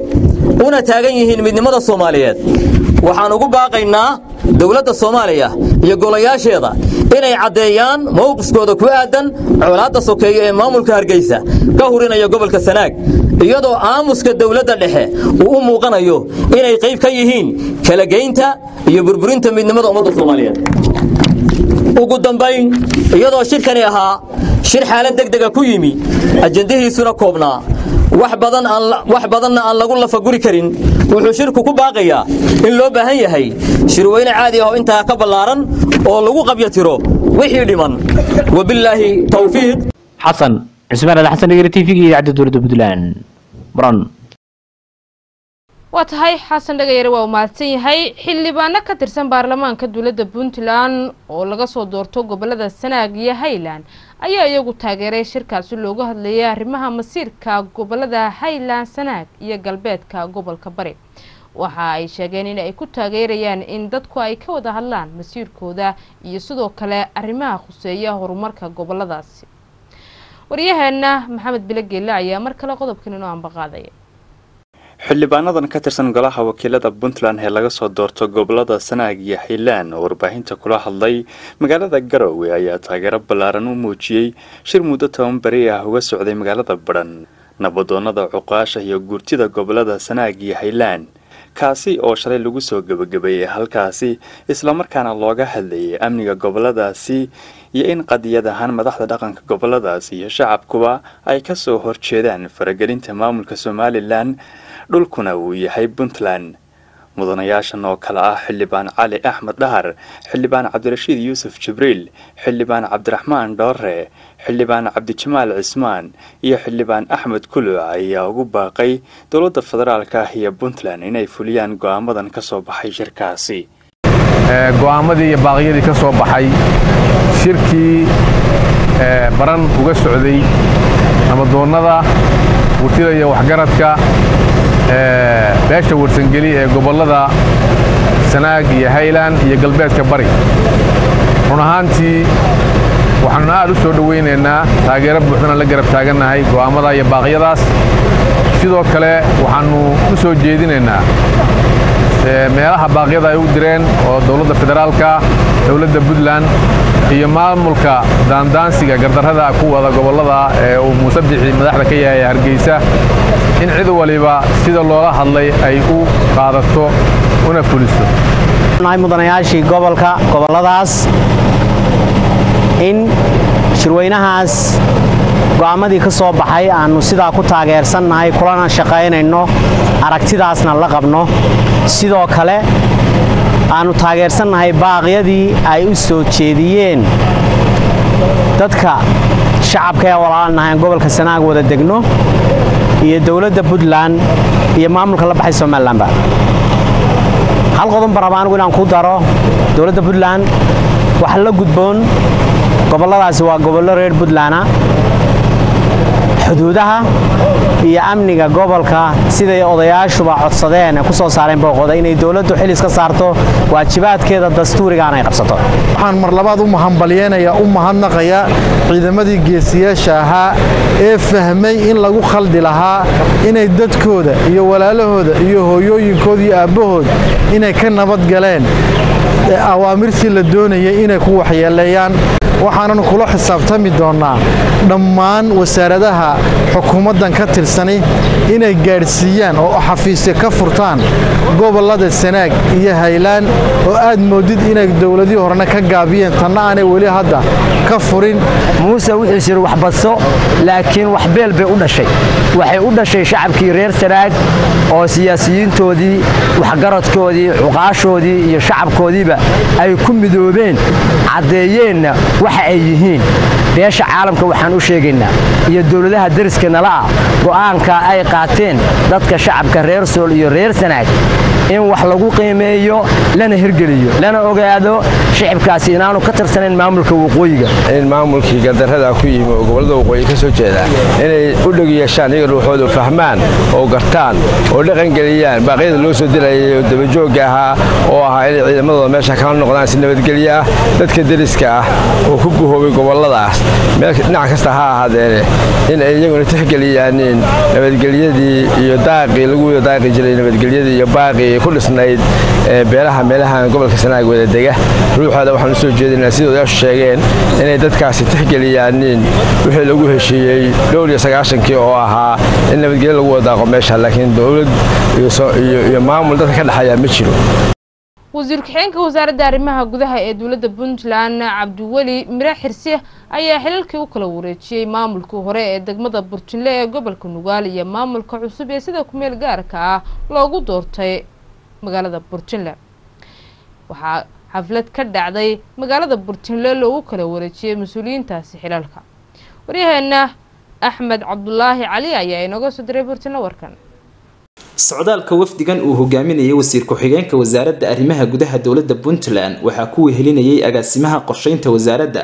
una taagan yihiin midnimada soomaaliyeed. Waxaan ugu baaqaynaa dowladda soomaaliya iyo golayaasheeda inay caddeeyaan mowqifkooda ku aadan colaadda sokeeyo ee maamulka hargeysa ka hurinaya gobolka sanaag iyadoo aamuska dowladda dhexe uu u muuqanayo inay qayb ka yihiin kala geynta iyo burburinta midnimada ummadda soomaaliyeed ugu dambayn iyadoo shirkani ahaa shir xaalad degdega ku yimi ajandihiisuna koobnaa. Wax badanna aan lagu lafaguri karin wuxuu shirku ku baaqayaa in loo baahan yahay. Shirweyne caadi ah oo intaa ka ballaaran oo lagu qabyatiro wixii dhiman. Wabilaahi tawfiiq. Xasan cismaan aadan xasan dhegeyre t v-ga iyo idaacadda dowladda puntland baran waa tahay xasan dhagayare waa uu mahadsan yahay xildhibaano ka tirsan baarlamaanka dowladda puntland oo laga soo doorto gobollada sanaag iyo highland. Ayaa iyagu taageeray shirkaasi loogu hadlayay arrimaha masiirka gobollada highland sanaag iyo galbeedka gobolka bari waxa ay sheegeen in ay ku taageerayaan in dadku ay ka wada hadlaan masiirkooda iyo sidoo kale arrimaha khuseeya horumarka goboladaasi waryaheena maxamed bilogeelle ayaa mar kale qodobkan inoo ambaqaadaya xildhibaanadan ka tirsan golaha wakiilada puntland ee laga soo doorto gobollada sanaag iyo hiilaan oo warbaahinta kula hadlay magaalada garowe ayaa taageero ballaaran u muujiyey shir muddo toban beri ah uga socday magaalada badhan nabadoonnada cuqaasha iyo guurtida gobollada sanaag iyo hiilaan kaasi oo shalay lagu soo gebagabeeyey halkaasi islamarkaana looga hadlayay amniga goboladaasi iyo in qadiyad ahaan madaxda dhaqanka goboladaasi iyo shacabkuba ay ka soo horjeedaan faragelinta maamulka somalilan dhulkuna uu yahay puntland. Mudanayaashan oo kale ah xildhibaan cali axmed dhahar xildhibaan cabdirashiid yuusuf jibriil xildhibaan cabdiraxmaan dhoore xildhibaan cabdijamaal cismaan iyo xildhibaan axmed kuluc ayaa ugu baaqay dowladda federaalka ah iyo puntland inay fuliyaan go'aamadan ka soo baxay shirkaasi. Go'aamadii iyo baaqyadii ka soo baxay shirkii baran uga socday nabadoonnada wurtida iyo waxgaradka beesha warsangeli ee gobollada sanaag iyo hayland iyo galbeedka bari. Run ahaantii waxaannu aad u soo dhowaynaynaa taageero buuxdana la garab taagannahay go'aammada iyo baaqyadaas. Sidoo kale waxaannu u soo jeedinaynaa meelaha baaqyada ay u direen oo dowladda federaalka dowladda puntland iyo maamulka daandaansiga gardarrada ku wada gobollada ee uu muuse bixi madaxda ka yahay hargeysa in cid waliba sida loola hadlay ay u qaadato una fuliso. Mudanayaashii gobolka gobolladaas in shirweynahaas go'aammadii ka soo baxay aannu sidaa ku taageersannahay kulana shaqaynayno aragtidaasna la qabno. Sidoo kale aannu taageersannahay baaqyadii ay u soo jeediyeen. Dadka shacabka ee walaalnahayn gobolka sanaag wada degno iyo dowladda puntland iyo maamulka la baxay somalilanba hal qodonba raba anigu inaan ku daro. Dowladda puntland waxa la gudboon. Gobolladaasi waa gobollo reer puntlandna xuduudaha iyo amniga gobolka siday odayaashuba codsadeen ee ku soo saareen booqoda inay dowladdu xilis ka saarto waajibaadkeeda dastuurigaana ay qabsato. Waxaan mar labaad u mahambalyeenaya u mahadnaqaya ciidamadii geesiyaasha ahaa ee fahmay in lagu khaldi lahaa inay dadkooda iyo walaalahooda iyo hooyooyinkooda iyo aabbahood inay ka nabad galeen. Awaamirtii la doonayay inay ku waxyeeleeyaan waxaanan kula xisaabtami doonnaa dhammaan wasaaradaha xukuumaddan ka tirsani inay gaadhsiiyaan oo xafiisyo ka furtaan gobollada sanaag iyo haylaan oo aad moodid inay dowladii horena ka gaabiyeen tanna aanay weli hadda ka furin muuse wuxuus yidhi wax badso laakiin wax beel bay u dhashay. Waxay u dhashay shacabkii reer sanaag oo siyaasiyiintoodii waxgaradkoodii cuqaashoodii iyo shacabkoodiiba ay ku midoobeen caddeeyeenna waxa ay yihiin. Beesha caalamka waxaan u sheegaynaa iyo dowladaha deriska nala ah go'aanka ay qaateen dadka shacabka reer sool iyo reer sanaag in wax lagu qiimeeyo lana hirgeliyo lana ogaado shicibkaasi inaanu ka tirsanayn maamulka waqooyiga. In maamulkii gardarrada ku yimi oo gobollada waqooyi ka soo jeeda inay u dheg yeeshaan iyaga ruuxoodu fahmaan oo gartaan oo dhaqangeliyaan baaqyada loo soo dilayay oo dabajoogga ahaa oo ahaa inay ciidamadooda meesha kala noqdaan si nabadgelyo ah dadka deriska ah oo ku guhoobay gobolladaas dhinac kasta ha ahaadeene in ay iyaguna tixgeliyaanin nabadgelyadii iyo daaqii lagu daaqi jiray nabadgelyadii iyo baaqii ku dhisnayd beelaha meelahan gobolka sanaag wada dega. Ruuxooda waxaan u soo jeedinaa odayaashu sheegeen inay dadkaasi tixgeliyaanin wixii lagu heshiiyey dhowr iyo sagaashankii oo ahaa in nabadgelyo lagu wada daaqo meesha laakiin dowlad iyo maamul dadka ka dhexeeya ma jiro. Wasiir ku-xigeenka wasaaradda arrimaha gudaha ee dowladda puntland cabdiweli mire xirsi ayaa xilalkii u kala wareejiyey maamulkii hore ee degmada burjinle ee gobolka nugaal iyo maamulka cusub ee sida kumeel gaarka ah loogu doortay magaalada burjinle. Waxaa xaflad ka dhacday magaalada burjinle loogu kala wareejiyey mas'uuliyiintaasi xilalka waryaheena axmed cabdulaahi cali ayaa inooga soo diray burjinle warkan. Socdaalka wafdigan uu hogaaminayay wasiir ku-xigeenka wasaaradda arrimaha gudaha dowladda puntland waxaa ku wehelinayay agaasimaha qorsheynta wasaaradda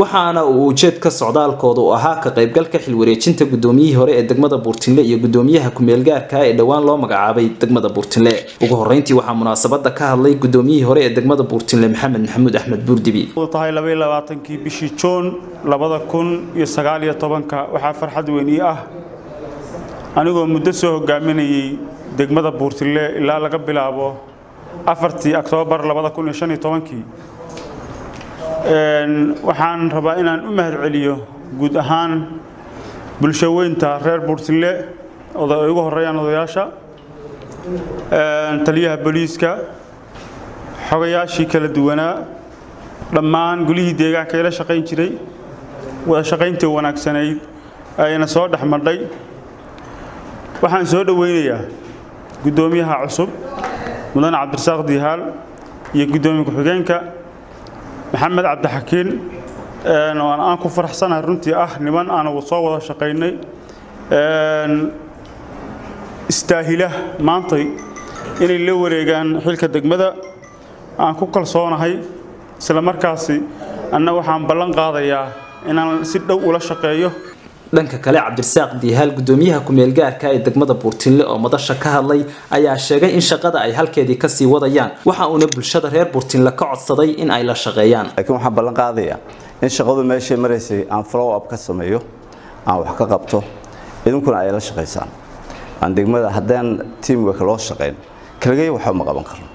waxaana uu ujeedka socdaalkooda u ahaa ka qaybgalka xilwareejinta gudoomiyihii hore ee degmada buurtinle iyo gudoomiyaha ku-meelgaarka ee dhowaan loo magacaabay degmada buurtinle. Ugu horeyntii waxaa munaasabada ka hadlay gudoomiyihii hore ee degmada buurtinle maxamed maxamuud axmed buurdibi tahay labaylabaatanki bishii juun labada kun iyo sagaal iyo tobanka waxaa farxad weyn ii ah. Anigoo muddo soo hogaaminayay degmada buurtille ilaa laga bilaabo afartii oktoobar labada kun iyo shan iyo tobankii waxaan rabaa inaan u mahadceliyo guud ahaan bulsho weynta reer buurtille ay ugu horeeyaan odayaasha. Taliyaha booliiska xogayaashii kala duwanaa dhammaan gulihii deegaanka ila shaqayn jiray wada shaqayntii wanaagsanayd ayna soo dhex madhay waxaan soo dhoweynayaa guddoomiyaha cusub mudane cabdirasaaq diihaal iyo guddoomiye ku-xigeenka maxamed cabdixakiin aan ku faraxsanahay runtii ah niman aan soo wada shaqaynay istaahila maantay inay la wareegaan xilka degmada. Aan ku kalsoonahay isla markaasi anna waxaan ballan qaadayaa inaan si dhow ula shaqeeyo dhanka kale cabdirasaaq diihaal gudoomiyaha ku-meel gaarka ee degmada buurtinle oo madasha ka hadlay ayaa sheegay in shaqada ay halkeedii ka sii wadayaan. Waxa uuna bulshada reer buurtinle ka codsaday in ay la shaqeeyaan. Laakiin waxaan ballan qaadayaa in shaqadu meeshay maraysay aan follow up ka sameeyo aan wax ka qabto idinkuna ay la shaqaysaan aan degmada haddaan teamwork loo shaqayn kaligay waxa ma qaban karno.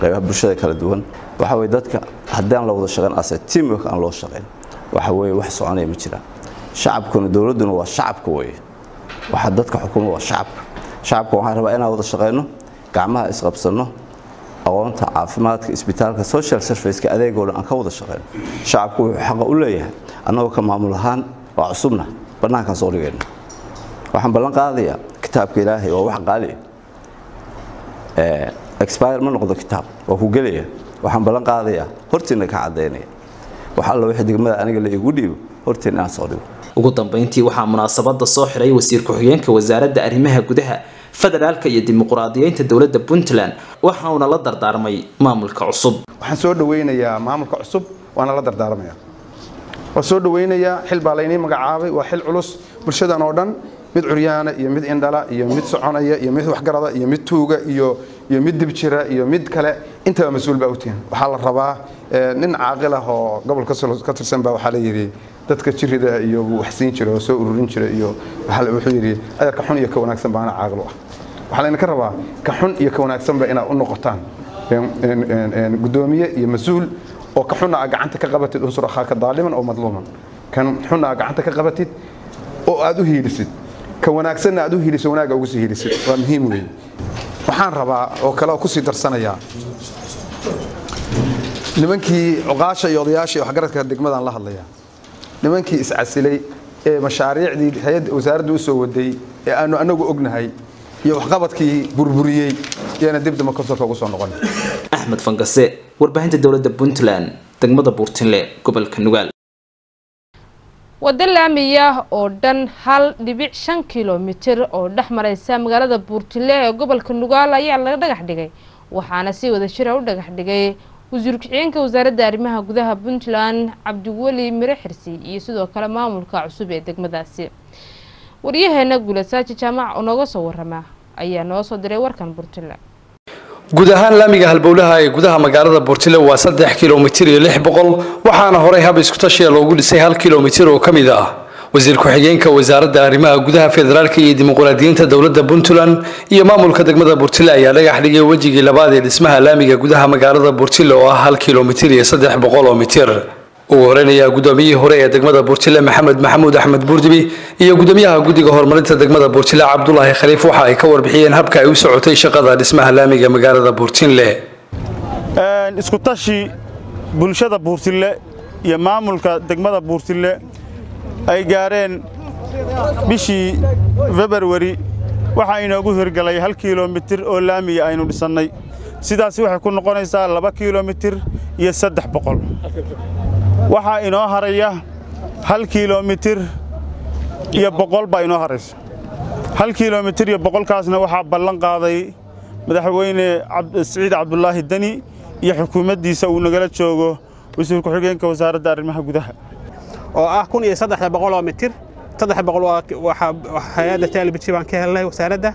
Qaybaha bulshada kala duwan waxa weye dadka haddaan la wada shaqayn ase teamwork aan loo shaqayn waxa weye wax soconaya ma jiraan shacabkuna dowladduna waa shacabka weye waxa dadka xukuma waa shacabka shacabka waxaan rabaa inaan wada shaqayno gacmaha isqabsanno aqoonta caafimaadka isbitaalka social serviceka adeegoo aan ka wada shaqayno shacabku wuxuu xaqa u leeyahay annagoo ka maamul ahaan waa cusubna bannaankaan soo dhigayno waxaan ballan qaadayaa kitaabka ilaahay waa wax qaali. Expire ma noqdo kitaab waa ku gelaya. Waxaan ballan qaadayaa hortiina ka caddaynaya wax alla wixii degmada aniga la igu dhiibo hortiin inaan soo dhigo ugu dambeyntii waxaa munaasabada soo xiray wasiir ku-xigeenka wasaaradda arrimaha gudaha federaalka iyo dimuqraadiyeynta dowladda puntland waxa uuna la dardaarmay maamulka cusub. Waxaan soo dhaweynayaa maamulka cusub waana la dardaarmaya waa soo dhaweynayaa xil baa laynii magacaabay waa xil culus. Bulshadan oo dhan mid curyaana iyo mid indhala iyo mid soconaya iyo mid waxgarada iyo mid tuuga iyo iyo mid dibjira iyo mid kale. Intaba mas'uul baa utihin waxaa la rabaa nin caaqil ah oo gobolka ka tirsan baa waxaa la yidhi dadka jirida iyo waxsiin jira oo soo ururin jira iyo wuxuu yidhi adeer ka xun iyo ka wanaagsan baana caaqil u ah. Waxaa laydinka rabaa ka xun iyo ka wanaagsanba inaad u noqotaan. Gudoomiye iyo mas'uul oo ka xunna aa gacanta ka qabatid unsur akhaaka daaliman oo madluuman. Kan xunna aa gacanta ka qabatid oo aad u hiilisid. Ka wanaagsanna aad u hiiliso wanaaga ugu sii hiilisid. Waa muhiim weeye. Waxaan rabaa oo kale oo ku sii darsanayaa. Nimankii cuqaasha iyo odayaasha iyo waxgaradka degmadaan la hadlayaa nimankii iscasilay ee mashaariicdii hay'adda wasaaradda u soo waday ee aanu anagu ognahay iyo waxqabadkii burburiyey iyana dib damba konsolka ugu soo noqon. Axmed fangase warbaahinta dowladda puntland degmada buurtinle gobolka nugaal. Waddo laamiya oo dhan hal dhibic shan kilomitir oo dhex mareysa magaalada buurtile ee gobolka nugaal ayaa laga dhagax dhigay waxaana si wada jira u dhagax dhigay wasiir ku-xigeenka wasaaradda arrimaha gudaha puntland cabdiweli mire xirsi iyo sidoo kale maamulka cusub ee degmadaasi. Waryaheena guulasaaji jaamac oo nooga soo warama ayaa noo soo diray warkan buurtile guud ahaan laamiga halbowlaha ee gudaha magaalada buurtile waa saddex kilomitir iyo lix boqol waxaana horey hab iskutashiya loogu dhisay hal kilomitir oo ka mid ah wasiir ku-xigeenka wasaaradda arrimaha gudaha federaalka iyo dimuqraadiyiinta dowladda puntland iyo maamulka degmada buurtile ayaa dhagax dhigay wejigii labaad ee dhismaha laamiga gudaha magaalada buurtile oo ah hal kilomitir iyo saddex boqol oo mitir. Ugu horeynayaa gudoomiyihii hore ee degmada buurtile maxamed maxamuud axmed buurdibi iyo gudoomiyaha guddiga horumarinta degmada buurtile cabdulaahi khaliif waxa ay ka warbixiyeen habka ay u socotay shaqada dhismaha laamiga magaalada buurtinle isku tashi bulshada buurtile iyo maamulka degmada buurtile ay gaareen bishii februari waxaa inoogu hirgalay hal kilomitir oo laamiga aynu dhisannay. Sidaasi waxay ku noqonaysaa laba kilomitir iyo saddex boqol. Waxaa inoo haraya hal kilomitir iyo boqol baa inoo haraysa. Hal kilomitir iyo boqolkaasna waxaa ballan qaaday madaxweyne siciid cabdulaahi deni iyo xukuumaddiisa uu nagala joogo wasiir ku-xigeenka wasaaradda arrimaha gudaha oo ah kun iyo saddex boqol oo mitir. Saddex boqol hay'adda taalibiji baan ka helnay wasaaradda.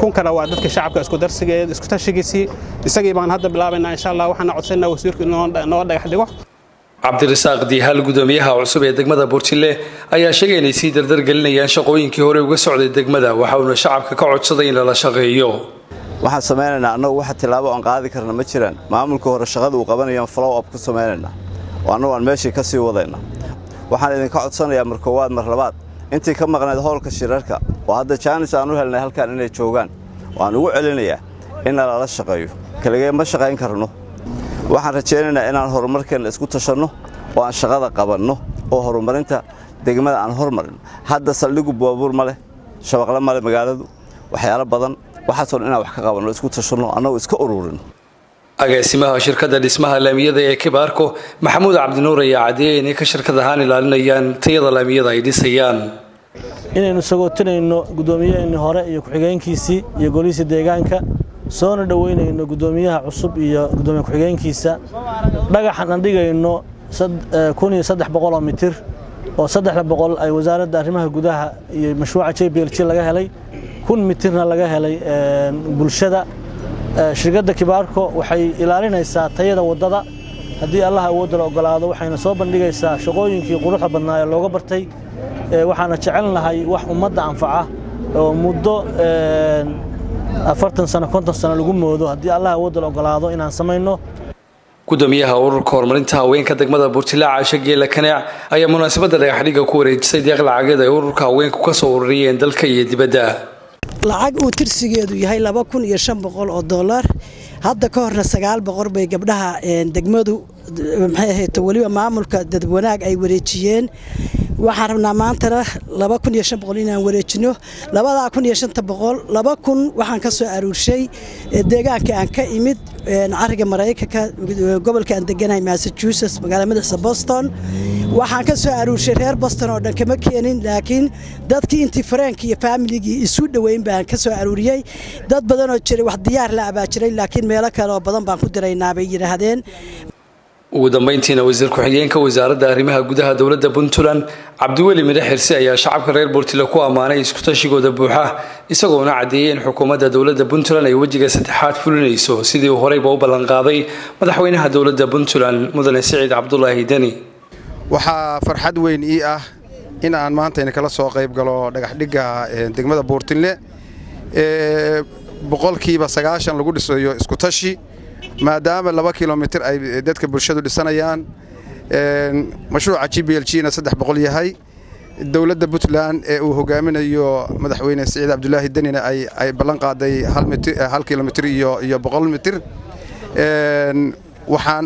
Kunkana waa dadka shacabka isku darsigeed isku tashigiisii isagii baan hadda bilaabaynaa insha allah waxaana codsanaa wasiirku inoo dhagax dhigo. Cabdirasaaq diihaal gudoomiyaha cusub ee degmada buurtile ayaa sheegay inay sii dardar gelinayaan shaqooyinkii hore uga socday degmada waxa uuna shacabka ka codsaday in lala shaqeeyo. Waxaan samaynaynaa annagu waxa tilaabo aan qaadi karna ma jiraan. Maamulka hore shaqada uu qabanayaan follow up ku samaynaynaa oo annagu aan meeshii ka sii wadayna waxaan idinka codsanayaa mar koowaad mar labaad. Intii ka maqnayd howlka shirarka oo hadda jaanis aan u helnay halkan inay joogaan waan ugu celinayaa inna lala shaqeeyo. Keligee ma shaqayn karno? Waxaan rajaynaynaa inaan horumarkeenna isku tashanno oo aan shaqada qabanno oo horumarinta degmada aan hormarin hadda saldhigu baabuur ma leh shabaqle ma leh magaaladu waxyaalo badan. Waxaasoo dhan inaan wax ka qabanno isku tashanno annagoo iska ururin agaasimaha shirkadda dhismaha laamiyada ee kibaarko maxamuud cabdinuur ayaa caddeeyay inay ka shirkad ahaan ilaalinayaan tayada laamiyada ay dhisayaan. Inaynu sagootinayno gudoomiyaheenni hore iyo ku-xigeenkiisii iyo golihiisa deegaanka soona dhoweynayno gudoomiyaha cusub iyo gudoomiye ku-xigeenkiisa. Dhagaxan aan dhigayno saddex boqoloo mitir oo saddexda boqol ay wasaaradda arrimaha gudaha iyo mashruuca j b l g laga helay kun mitirna laga helay bulshada shirkadda kibaarko waxay ilaalinaysaa tayada waddada. Haddii allah awoodda la ogolaado waxayna soo bandhigaysaa shaqooyinkii quruxda badnaa ee looga bartay. Waxaana jecel lahay wax ummadda anfaca oo muddo afartan sano konton sano lagu moodo. Haddii allah awoodda la ogolaado inaan samayno. Gudoomiyaha ururka horumarinta haweenka degmada buurtilaa caasho geela kaneec ayaa munaasabadda dhagaxdhigga ku wareejisay deeq lacageed ay ururka haweenku ka soo ururiyeen dalka iyo dibadda lacag uu tirsigeedu yahay laba kun iyo shan boqol oo dollar. Hadda ka horna sagaal boqol bay gabdhaha degmadu maxay ahayd weliba maamulka dadwanaag ay wareejiyeen. Waxaan rabnaa maantana laba kun iyo shan boqol inaan wareejino. Labadaa kun iyo shanta boqol laba kun waxaan ka soo aruurshay deegaanka aan ka imid cariga maraykanka gobolka aan deganahay massachusetts magaala madaxda boston. Waxaan ka soo aruurshay reer boston oo dhan kama keenin laakiin dadkii intii fareenkii iyo faamiligii isu dhoweyn baan ka soo aruuriyey. Dad badanoo jiray wax diyaar la abaa jiray laakiin meelo kale oo badan baan ku diraynaa bay yidhaahdeen ugu dambeyntiina wasiir ku-xigeenka wasaaradda arrimaha gudaha dowladda puntland cabdiweli midhe xirsi ayaa shacabka reer buurtile ku ammaanay iskutashigooda buuxa isagoona caddeeyey in xukuumadda dowladda puntland ay wejiga saddexaad fulinayso. Sidii uu horeyba u ballanqaaday madaxweynaha dowladda puntland mudane siciid cabdulaahi deni waxaa farxad weyn ii ah in aan maantayna kala soo qayb galo dhagaxdhigga degmada buurtinle ee boqolkiiba sagaashan lagu dhisayo iskutashi maadaama laba kilomitir ay dadka bulshadu dhisanayaan mashruuca g b l g na saddex boqol yahay. Dowladda puntland ee uu hogaaminayo madaxweyne siciid cabdulaahi denina ay ballan qaaday hal kilomitir iyo boqol mitir. Waxaan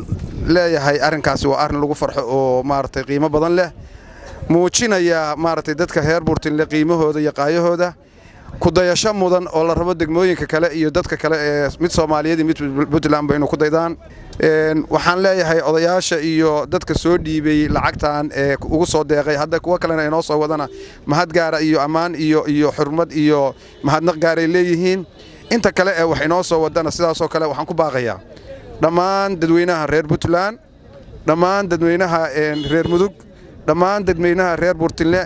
leeyahay arrinkaasi waa arrin lagu farxo oo maaragtay qiimo badan leh. Muujinaya maaragtay dadka reer buurtinle qiimahooda iyo qaayahooda kudayasho mudan oo la rabo degmooyinka kale iyo dadka kale ee mid soomaaliyeed iyo mid puntland ba inuu ku daydaan. Waxaan leeyahay odayaasha iyo dadka soo dhiibay lacagtan ee ugu soo deeqay. Hadda kuwo kalena inoo soo wadana mahad gaara iyo ammaan iyo iyo xurmad iyo mahadnaq gaaray leeyihiin. Inta kale ee wax inoo soo wadana sidaasoo kale waxaan ku baaqayaa. Dhammaan dadweynaha reer puntland dhammaan dadweynaha reer mudug dhammaan dadweynaha reer buurtinle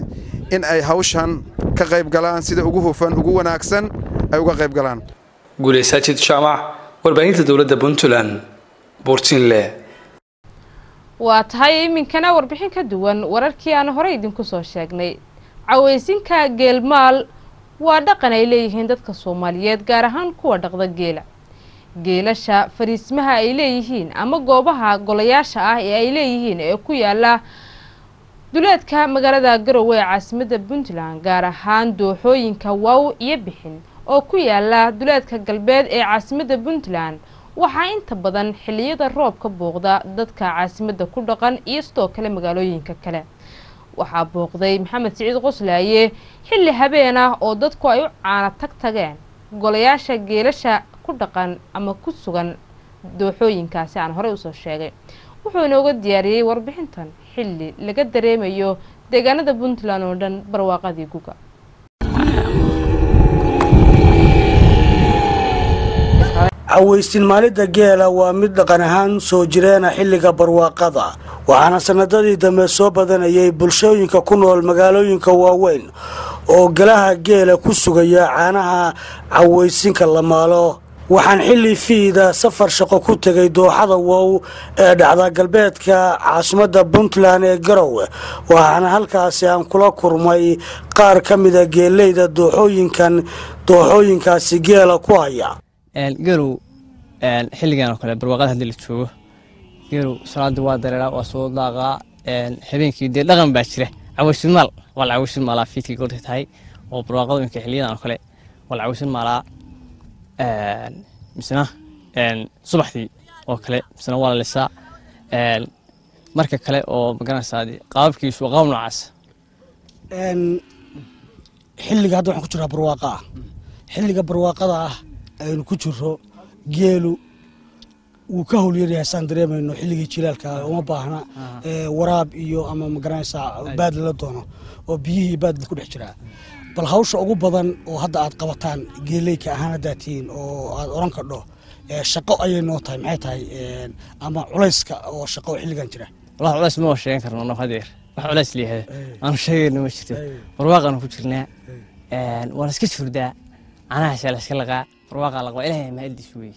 in ay hawshan ka qayb galaan sida ugu hufan ugu wanaagsan ay uga qayb galaan. Guulaysaajid jaamac warbaahinta dowladda puntland buurtinle waa tahay iminkana warbixin ka duwan wararkii aan horey idinku soo sheegnay. Cawaysinka geelmaal waa dhaqan ay leeyihiin dadka soomaaliyeed gaar ahaan kuwa dhaqda geela. Geelasha fariismaha ay leeyihiin ama goobaha golayaasha ah ee ay leeyihiin ee ku yaalla duleedka magaalada garowe ee caasimadda puntland gaar ahaan dooxooyinka waaw iyo bixin oo ku yaalla duleedka galbeed ee caasimadda puntland waxaa inta badan xilliyada roobka booqda dadka caasimadda ku dhaqan iyo sidoo kale magaalooyinka kale. Waxaa booqday maxamed siciid qoslaaye xilli habeen ah oo dadku ay u caana tag tageen golayaasha geelasha ku dhaqan ama ku sugan dooxooyinkaasi aan horey u soo sheegay. Wuxuu inooga diyaariyey warbixintan xilli laga dareemayo deegaanada puntland oo dhan barwaaqadii guga. Cawaysin maalidda geela waa mid dhaqan ahaan soo jireena xilliga barwaaqada waxaana sannadadii dambe soo badanayay bulshooyinka ku nool magaalooyinka waaweyn oo galaha geela ku sugaya caanaha cawaysinka la maalo waxaan xilli fiida safar shaqo ku tegay dooxada wow ee dhacda galbeedka caasimadda puntland ee garowe. Waxaana halkaasi aan kula kurmay qaar ka mida geeleyda dooxooyinkan dooxooyinkaasi geela ku haya. Geelow xilligan oo kale barwaaqada haddii la joogo. Geelow salaadii waa dareeraa waa soo daaqaa habeenkii dee dhaqan baa jira. Cawaysin maal waa la cawaysin maalaa fiidkii goortay tahay. Oo barwaaqadooyinka xilliyadan oo kale waa la cawaysin maalaa misna subaxdii oo kale misna waa la lisaa. Marka kale oo ma garanaysaa qaababkiisu waa qaab noocaas. Xilliga hadda waxaan ku jiraa barwaaqa. Ah xilliga barwaaqada ah aynu ku jiro geelu wuu ka howlyaryahay saan dareemayno xilligii jilaalka uma baahna waraab iyo ama ma garanaysaa baad lala doono oo biyihii baad ku dhex jiraa bal hawsha ugu badan oo hadda aad qabataan geeleyka ahaan haddaa tihiin oo aad oran kadho shaqo ayay noo tahay maxay tahay ama culayska oo shaqo xilligan jira? Wallahi culays ma sheegan karno no hadeer wax culays leeyahay aanu sheegayna ma jirto. Barwaaqaanu ku jirnaa. Waa la iska jurdaa canahaasa la iska laqaa. Barwaaqaa laqaa ilaahay mahadiis weeye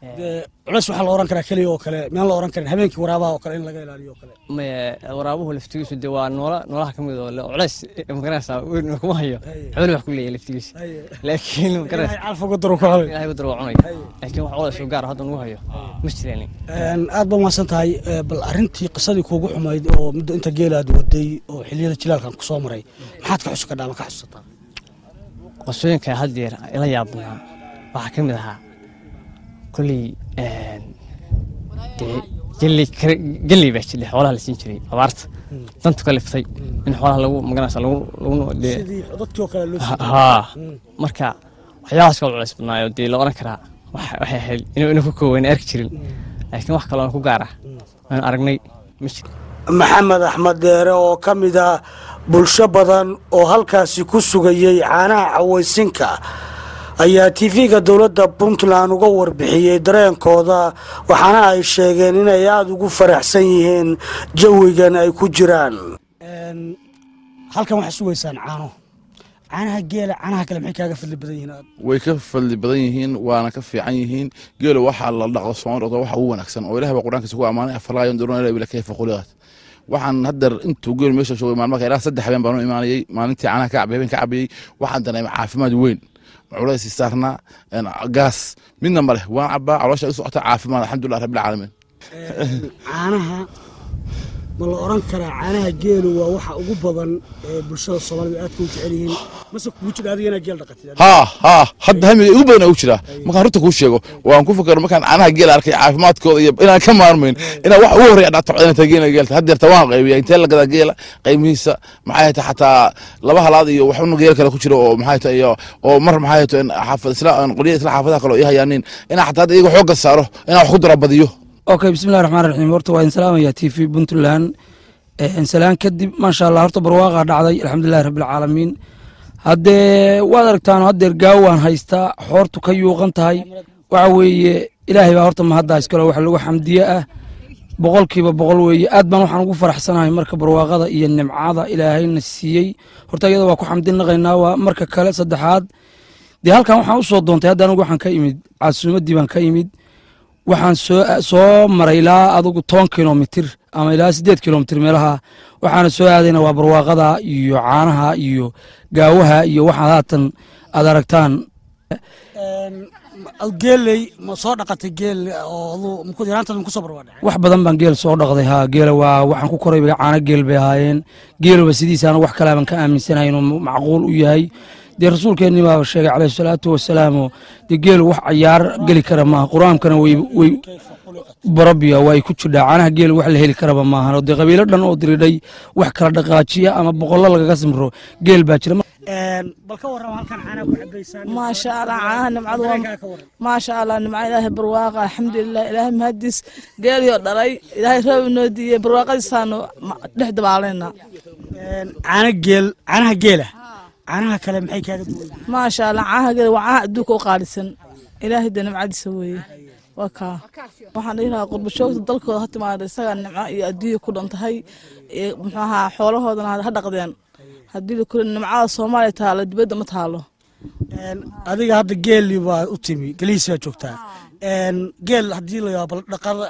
Dee, culays waxaa la oran karaa keliya oo kale. Meel la oran karin habeenkii waraabaha oo kale in laga ilaaliyo kale. Maya waraabuhu laftigiisu dee waa noola noolaha ka mid oo le- culays magaraysaa weyn kuma hayo. Xooli wax ku leeyahay laftigiisa. Laakiin uga daro ku hayo. ilaahay uga daro waa cunay laakiin wax culays oo gaar hadda nagu hayo. Ma jiraan Een, aad baa mahadsan tahay bal arrintii qisadii kuugu xumayd oo muddo inta geel aad waday oo xilliyada jilaalkan ku soo maray maxaad ka xusu kadhaa ma ka xusataa qosooyinka haddeer ila yaabnaa waxaa ka mid ahaa gelley kare- gelley baa jidhe xoolaha la siin jiray abaarta. Dantu ka liftay in xoolaha lagu maganaysa haa marka waxyaabahaas kala culays badnaayo dee la oran karaa wax- waxay ahayd inuu inuu ku kooban arki jirin. Laakiin wax kaloo ku gaar ah waan aragnay ma jiro maxamed axmed deere oo ka mid ah bulsho badan oo halkaasi ku sugayey caanaha cawaysinka ayaa tv-ga dowladda puntland uga warbixiyey dareenkooda waxaana ay sheegeen inay aada ugu faraxsan yihiin jawigan ay ku jiraan. Halkan waxaa sugaysaan caano. Caanaha geela caanaha kale maxay kaaga fadli badan yihiin way ka fadli badan yihiin waana ka fiican yihiin. Geelo waxaa la dhaqdo soomali dhaqdo waxa ugu wanaagsan oo ilaah baa qur'aankiisa ku ammaanay afalaayon duruna ilaa bila kayfa khuliqat. Waxaan haddeer intuu geel meesha joogay maalmaka ilaa saddex habeen baan u imaanayey maalintii caanaha ka cabay habeen ka cabayey waxaan dareemay caafimaad weyn culays saarnaa gaas midna ma leh waan cabaa caloosha u socota caafimaad alxamdulilah rabbilcaalamiin caanaha ma la oran karaa caanaha geelu waa waxa ugu badan ee bulshada soomaalidu aadka u jecel yihiin. Mase kugu jira adiga inaad geel dhaqatid haa haa hadda hamiga ugu badan u jira. Markaan runta kuu sheego waan ku fakaro markaan caanaha geela arkay caafimaadkooda iyo inaan ka maarmayn inaan wax ugu horreeya dhaato inaan tageena geelta. Haddeerta waan qaybiya intee la gadaa geela qaymihiisa maxay tahay xataa laba halaad iyo waxun geel kale ku jiro oo maxay tahay iyo oo mar maxay tahay xaafad isla qolyaha isla xaafadaha kale oo ii hayaanin. Inaan xataa hadda iyaga xoogga saaro inaan wax ku dara badiyo okay bismillahi raxmaan raxiim horta waa idin salaamayaa t v puntland. Salaan kadib maasha allah horta barwaaqaa dhacday alxamdulilahi rabbilcaalamiin haddee waad aragtaan haddeer gaawaan haystaa xoortu ka yuuqan tahay. Waxa weeye ilaahay baa horta mahaddaa iskale wax lagu xamdiye ah. Boqolkiiba boqol weeye. Aad baan waxaan ugu faraxsanahay marka barwaaqada iyo nimcada ilaahayna siiyey. Horta iyada waa ku xamdinaqaynaa waa marka kale saddexaad. Dee halkan waxaan u doontay hadda anigu waxaan ka imid caasuumaddii baan ka imid waxaan soo maray ilaa adugu toban kilomitir ama ilaa siddeed kilomitir meelaha. Waxaana soo aadayna waa barwaaqada iyo caanaha iyo gaawaha iyo waxaad haatan aad aragtaan. Geeley ma soo dhaqatay geel oo yaraantaad ku soo barbaadhay wax badan baan geel soo dhaqday haa. Geela waa waxaan ku koray caano geel bay ahaayeen. Geeluba sidiisaana wax kale baan ka aaminsanahay inuu macquul u yahay dee rasuulkeennii baa sheegay calayhi salaatu wasalaamu dee geelu wax cayaar geli kara maaha. Qur'aankana way way barabiya waa ay ku jidhaa. Caanaha geelu wax la heli karaba maahan oo dee qabiilo dhan oo diridhay wax kala dhaqaajiya ama boqollo lagaga samro geel baa jira. Maasha allah caanaha nimcadu waa maasha allah nimca ilaahay barwaaqa. Alxamdulilah ilaahay mahadiis geeliyoo dhalay ilaahay roob inoo diiyey. Barwaaqadiisaanu dhex dabaalayna caana geel caanaha geela caanaha kale maxay kaaga duwan? Maasha allah caanaha geela waa caanaha adduunka u qaalisan. Ilaahay dee nimcadiisa weeye. Waa kaa. Waxaan dhihi lahaa qurbashoogta dalkooda ha timaada isagaa nimco iyo adduunya ku dhan tahay. Muxuu ahaa xoolahoodana ha dhaqdeen. Haddii la kula nimcada soomaaliya taalo dibadda ma taalo. Adiga hadda geeli baa u timi gelihiisi baa joogtaa geel haddii la yaabo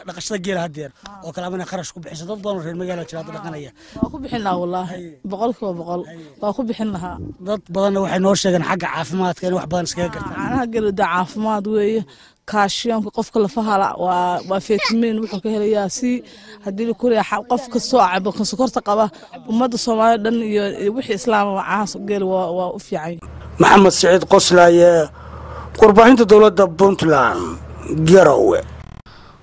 dhaqashada geela haddeer. Oo kale ama inay kharash ku bixiso dad badan oo reer magaala jira hadda dhaqanaya. Waa ku bixin lahaa wallaahi. Boqolkiiba boqol waa ku bixin lahaa dad badanna waxay noo sheegeen xagga caafimaadka in wax badan iskaga gartaan caanaha geela daa caafimaad weeye. Kaashiyanka qofka lafahala waa waa fitamiin wuxuu ka helayaa si haddii la kuriya qof kastoo cabo kan sokorta qaba. Ummadda soomaalida dhan iyo wixii islaama caanaha geela waa waa u fiican. Maxamed siciid qoslaaye warbaahinta dowladda puntland garowe.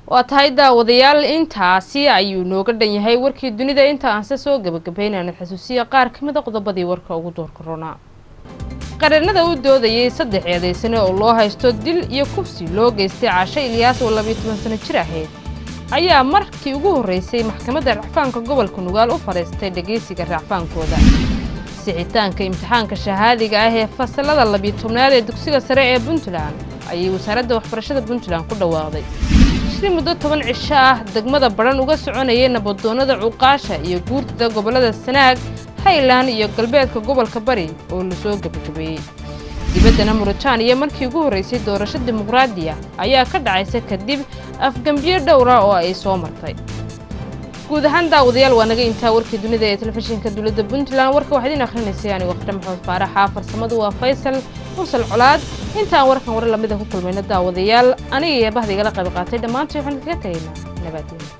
Waa tahay daawadayaal intaasi ayuu nooga dhan yahay warkii dunida. Intaanse soo gabagabaynayna xasuusiya qaar ka mid a qodobadii warka ugu doorka ronaa qareenada u doodayay saddex eedaysane oo loo haysto dil iyo kufsi loo geystay caasho ilyaas oo labiyo toban sano jir ahayd ayaa markii ugu horreysay maxkamadda racfaanka gobolka nugaal u fadhiistay dhegaysiga racfaankooda sixitaanka imtixaanka shahaadiga ah ee fasalada labiyo tobnaad ee dugsiga sare ee puntland ayay wasaaradda waxbarashada puntland ku dhawaaqday. Shiri muddo toban cisho ah degmada badhan uga soconayay nabadoonnada cuqaasha iyo guurtida gobollada sanaag haylan iyo galbeedka gobolka bari oo la soo gebagabeeyey dibaddana muritaaniya markii ugu horraysay doorasho dimuqraadiya ayaa ka dhacaysa kadib afgembiyo dhowra oo ay soo martay guud ahaan daawadayaal waa naga intaa warkii dunida ee telefishinka dowladda puntland. Warka waxaad in akhrinaysay anigo khadre maxamed faaraxa farsamadu waa faysal mursal colaad. Intaan warkan war lamida ku kulmayno daawadayaal. Aniga iyo bahda igala qayb qaatay. Dhammaantii waxaan kaga tagaynaa nabadgenya